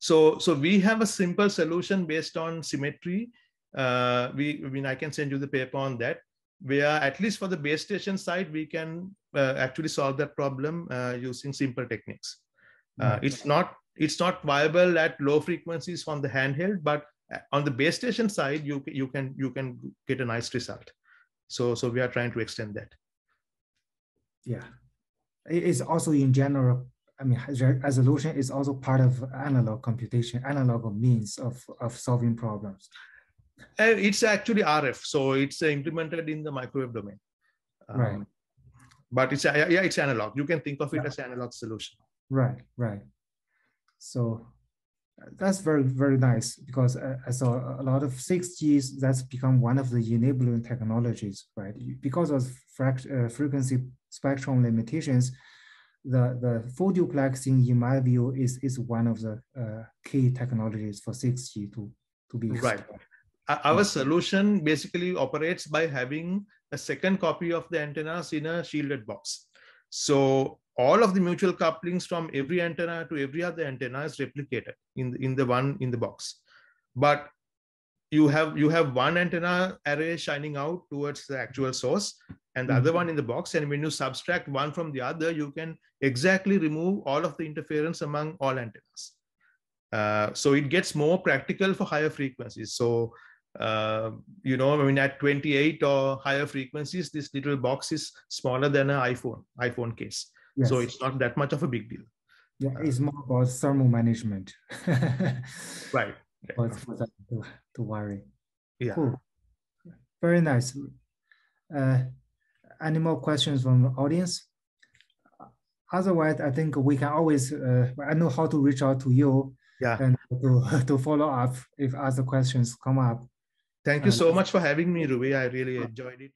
So, so we have a simple solution based on symmetry. Uh, we, I mean, I can send you the paper on that. Where at least for the base station side, we can uh, actually solve that problem uh, using simple techniques. Mm. It's not it's not viable at low frequencies from the handheld, but on the base station side, you you can you can get a nice result. So so we are trying to extend that. Yeah, it's also in general, I mean, resolution is also part of analog computation, analog means of, of solving problems. Uh, it's actually RF, so it's uh, implemented in the microwave domain. Um, right. But it's yeah, it's analog. You can think of it yeah. as analog solution. Right, right. So that's very very nice because I saw a lot of 6Gs that's become one of the enabling technologies, right? Because of uh, frequency spectrum limitations, the, the full duplexing, in my view, is, is one of the uh, key technologies for 6G to, to be right. Our solution basically operates by having a second copy of the antennas in a shielded box. So all of the mutual couplings from every antenna to every other antenna is replicated in the, in the one in the box. But you have you have one antenna array shining out towards the actual source and the mm-hmm. other one in the box and when you subtract one from the other you can exactly remove all of the interference among all antennas uh, so it gets more practical for higher frequencies so uh, you know, I mean, at 28 or higher frequencies, this little box is smaller than an iPhone, iPhone case. Yes. So it's not that much of a big deal. Yeah, uh, it's more about thermal management. right. For that to, to worry. Yeah. Cool. Very nice. Uh, any more questions from the audience? Otherwise, I think we can always, uh, I know how to reach out to you yeah. and to, to follow up if other questions come up. Thank you so much for having me, Ruby. I really enjoyed it.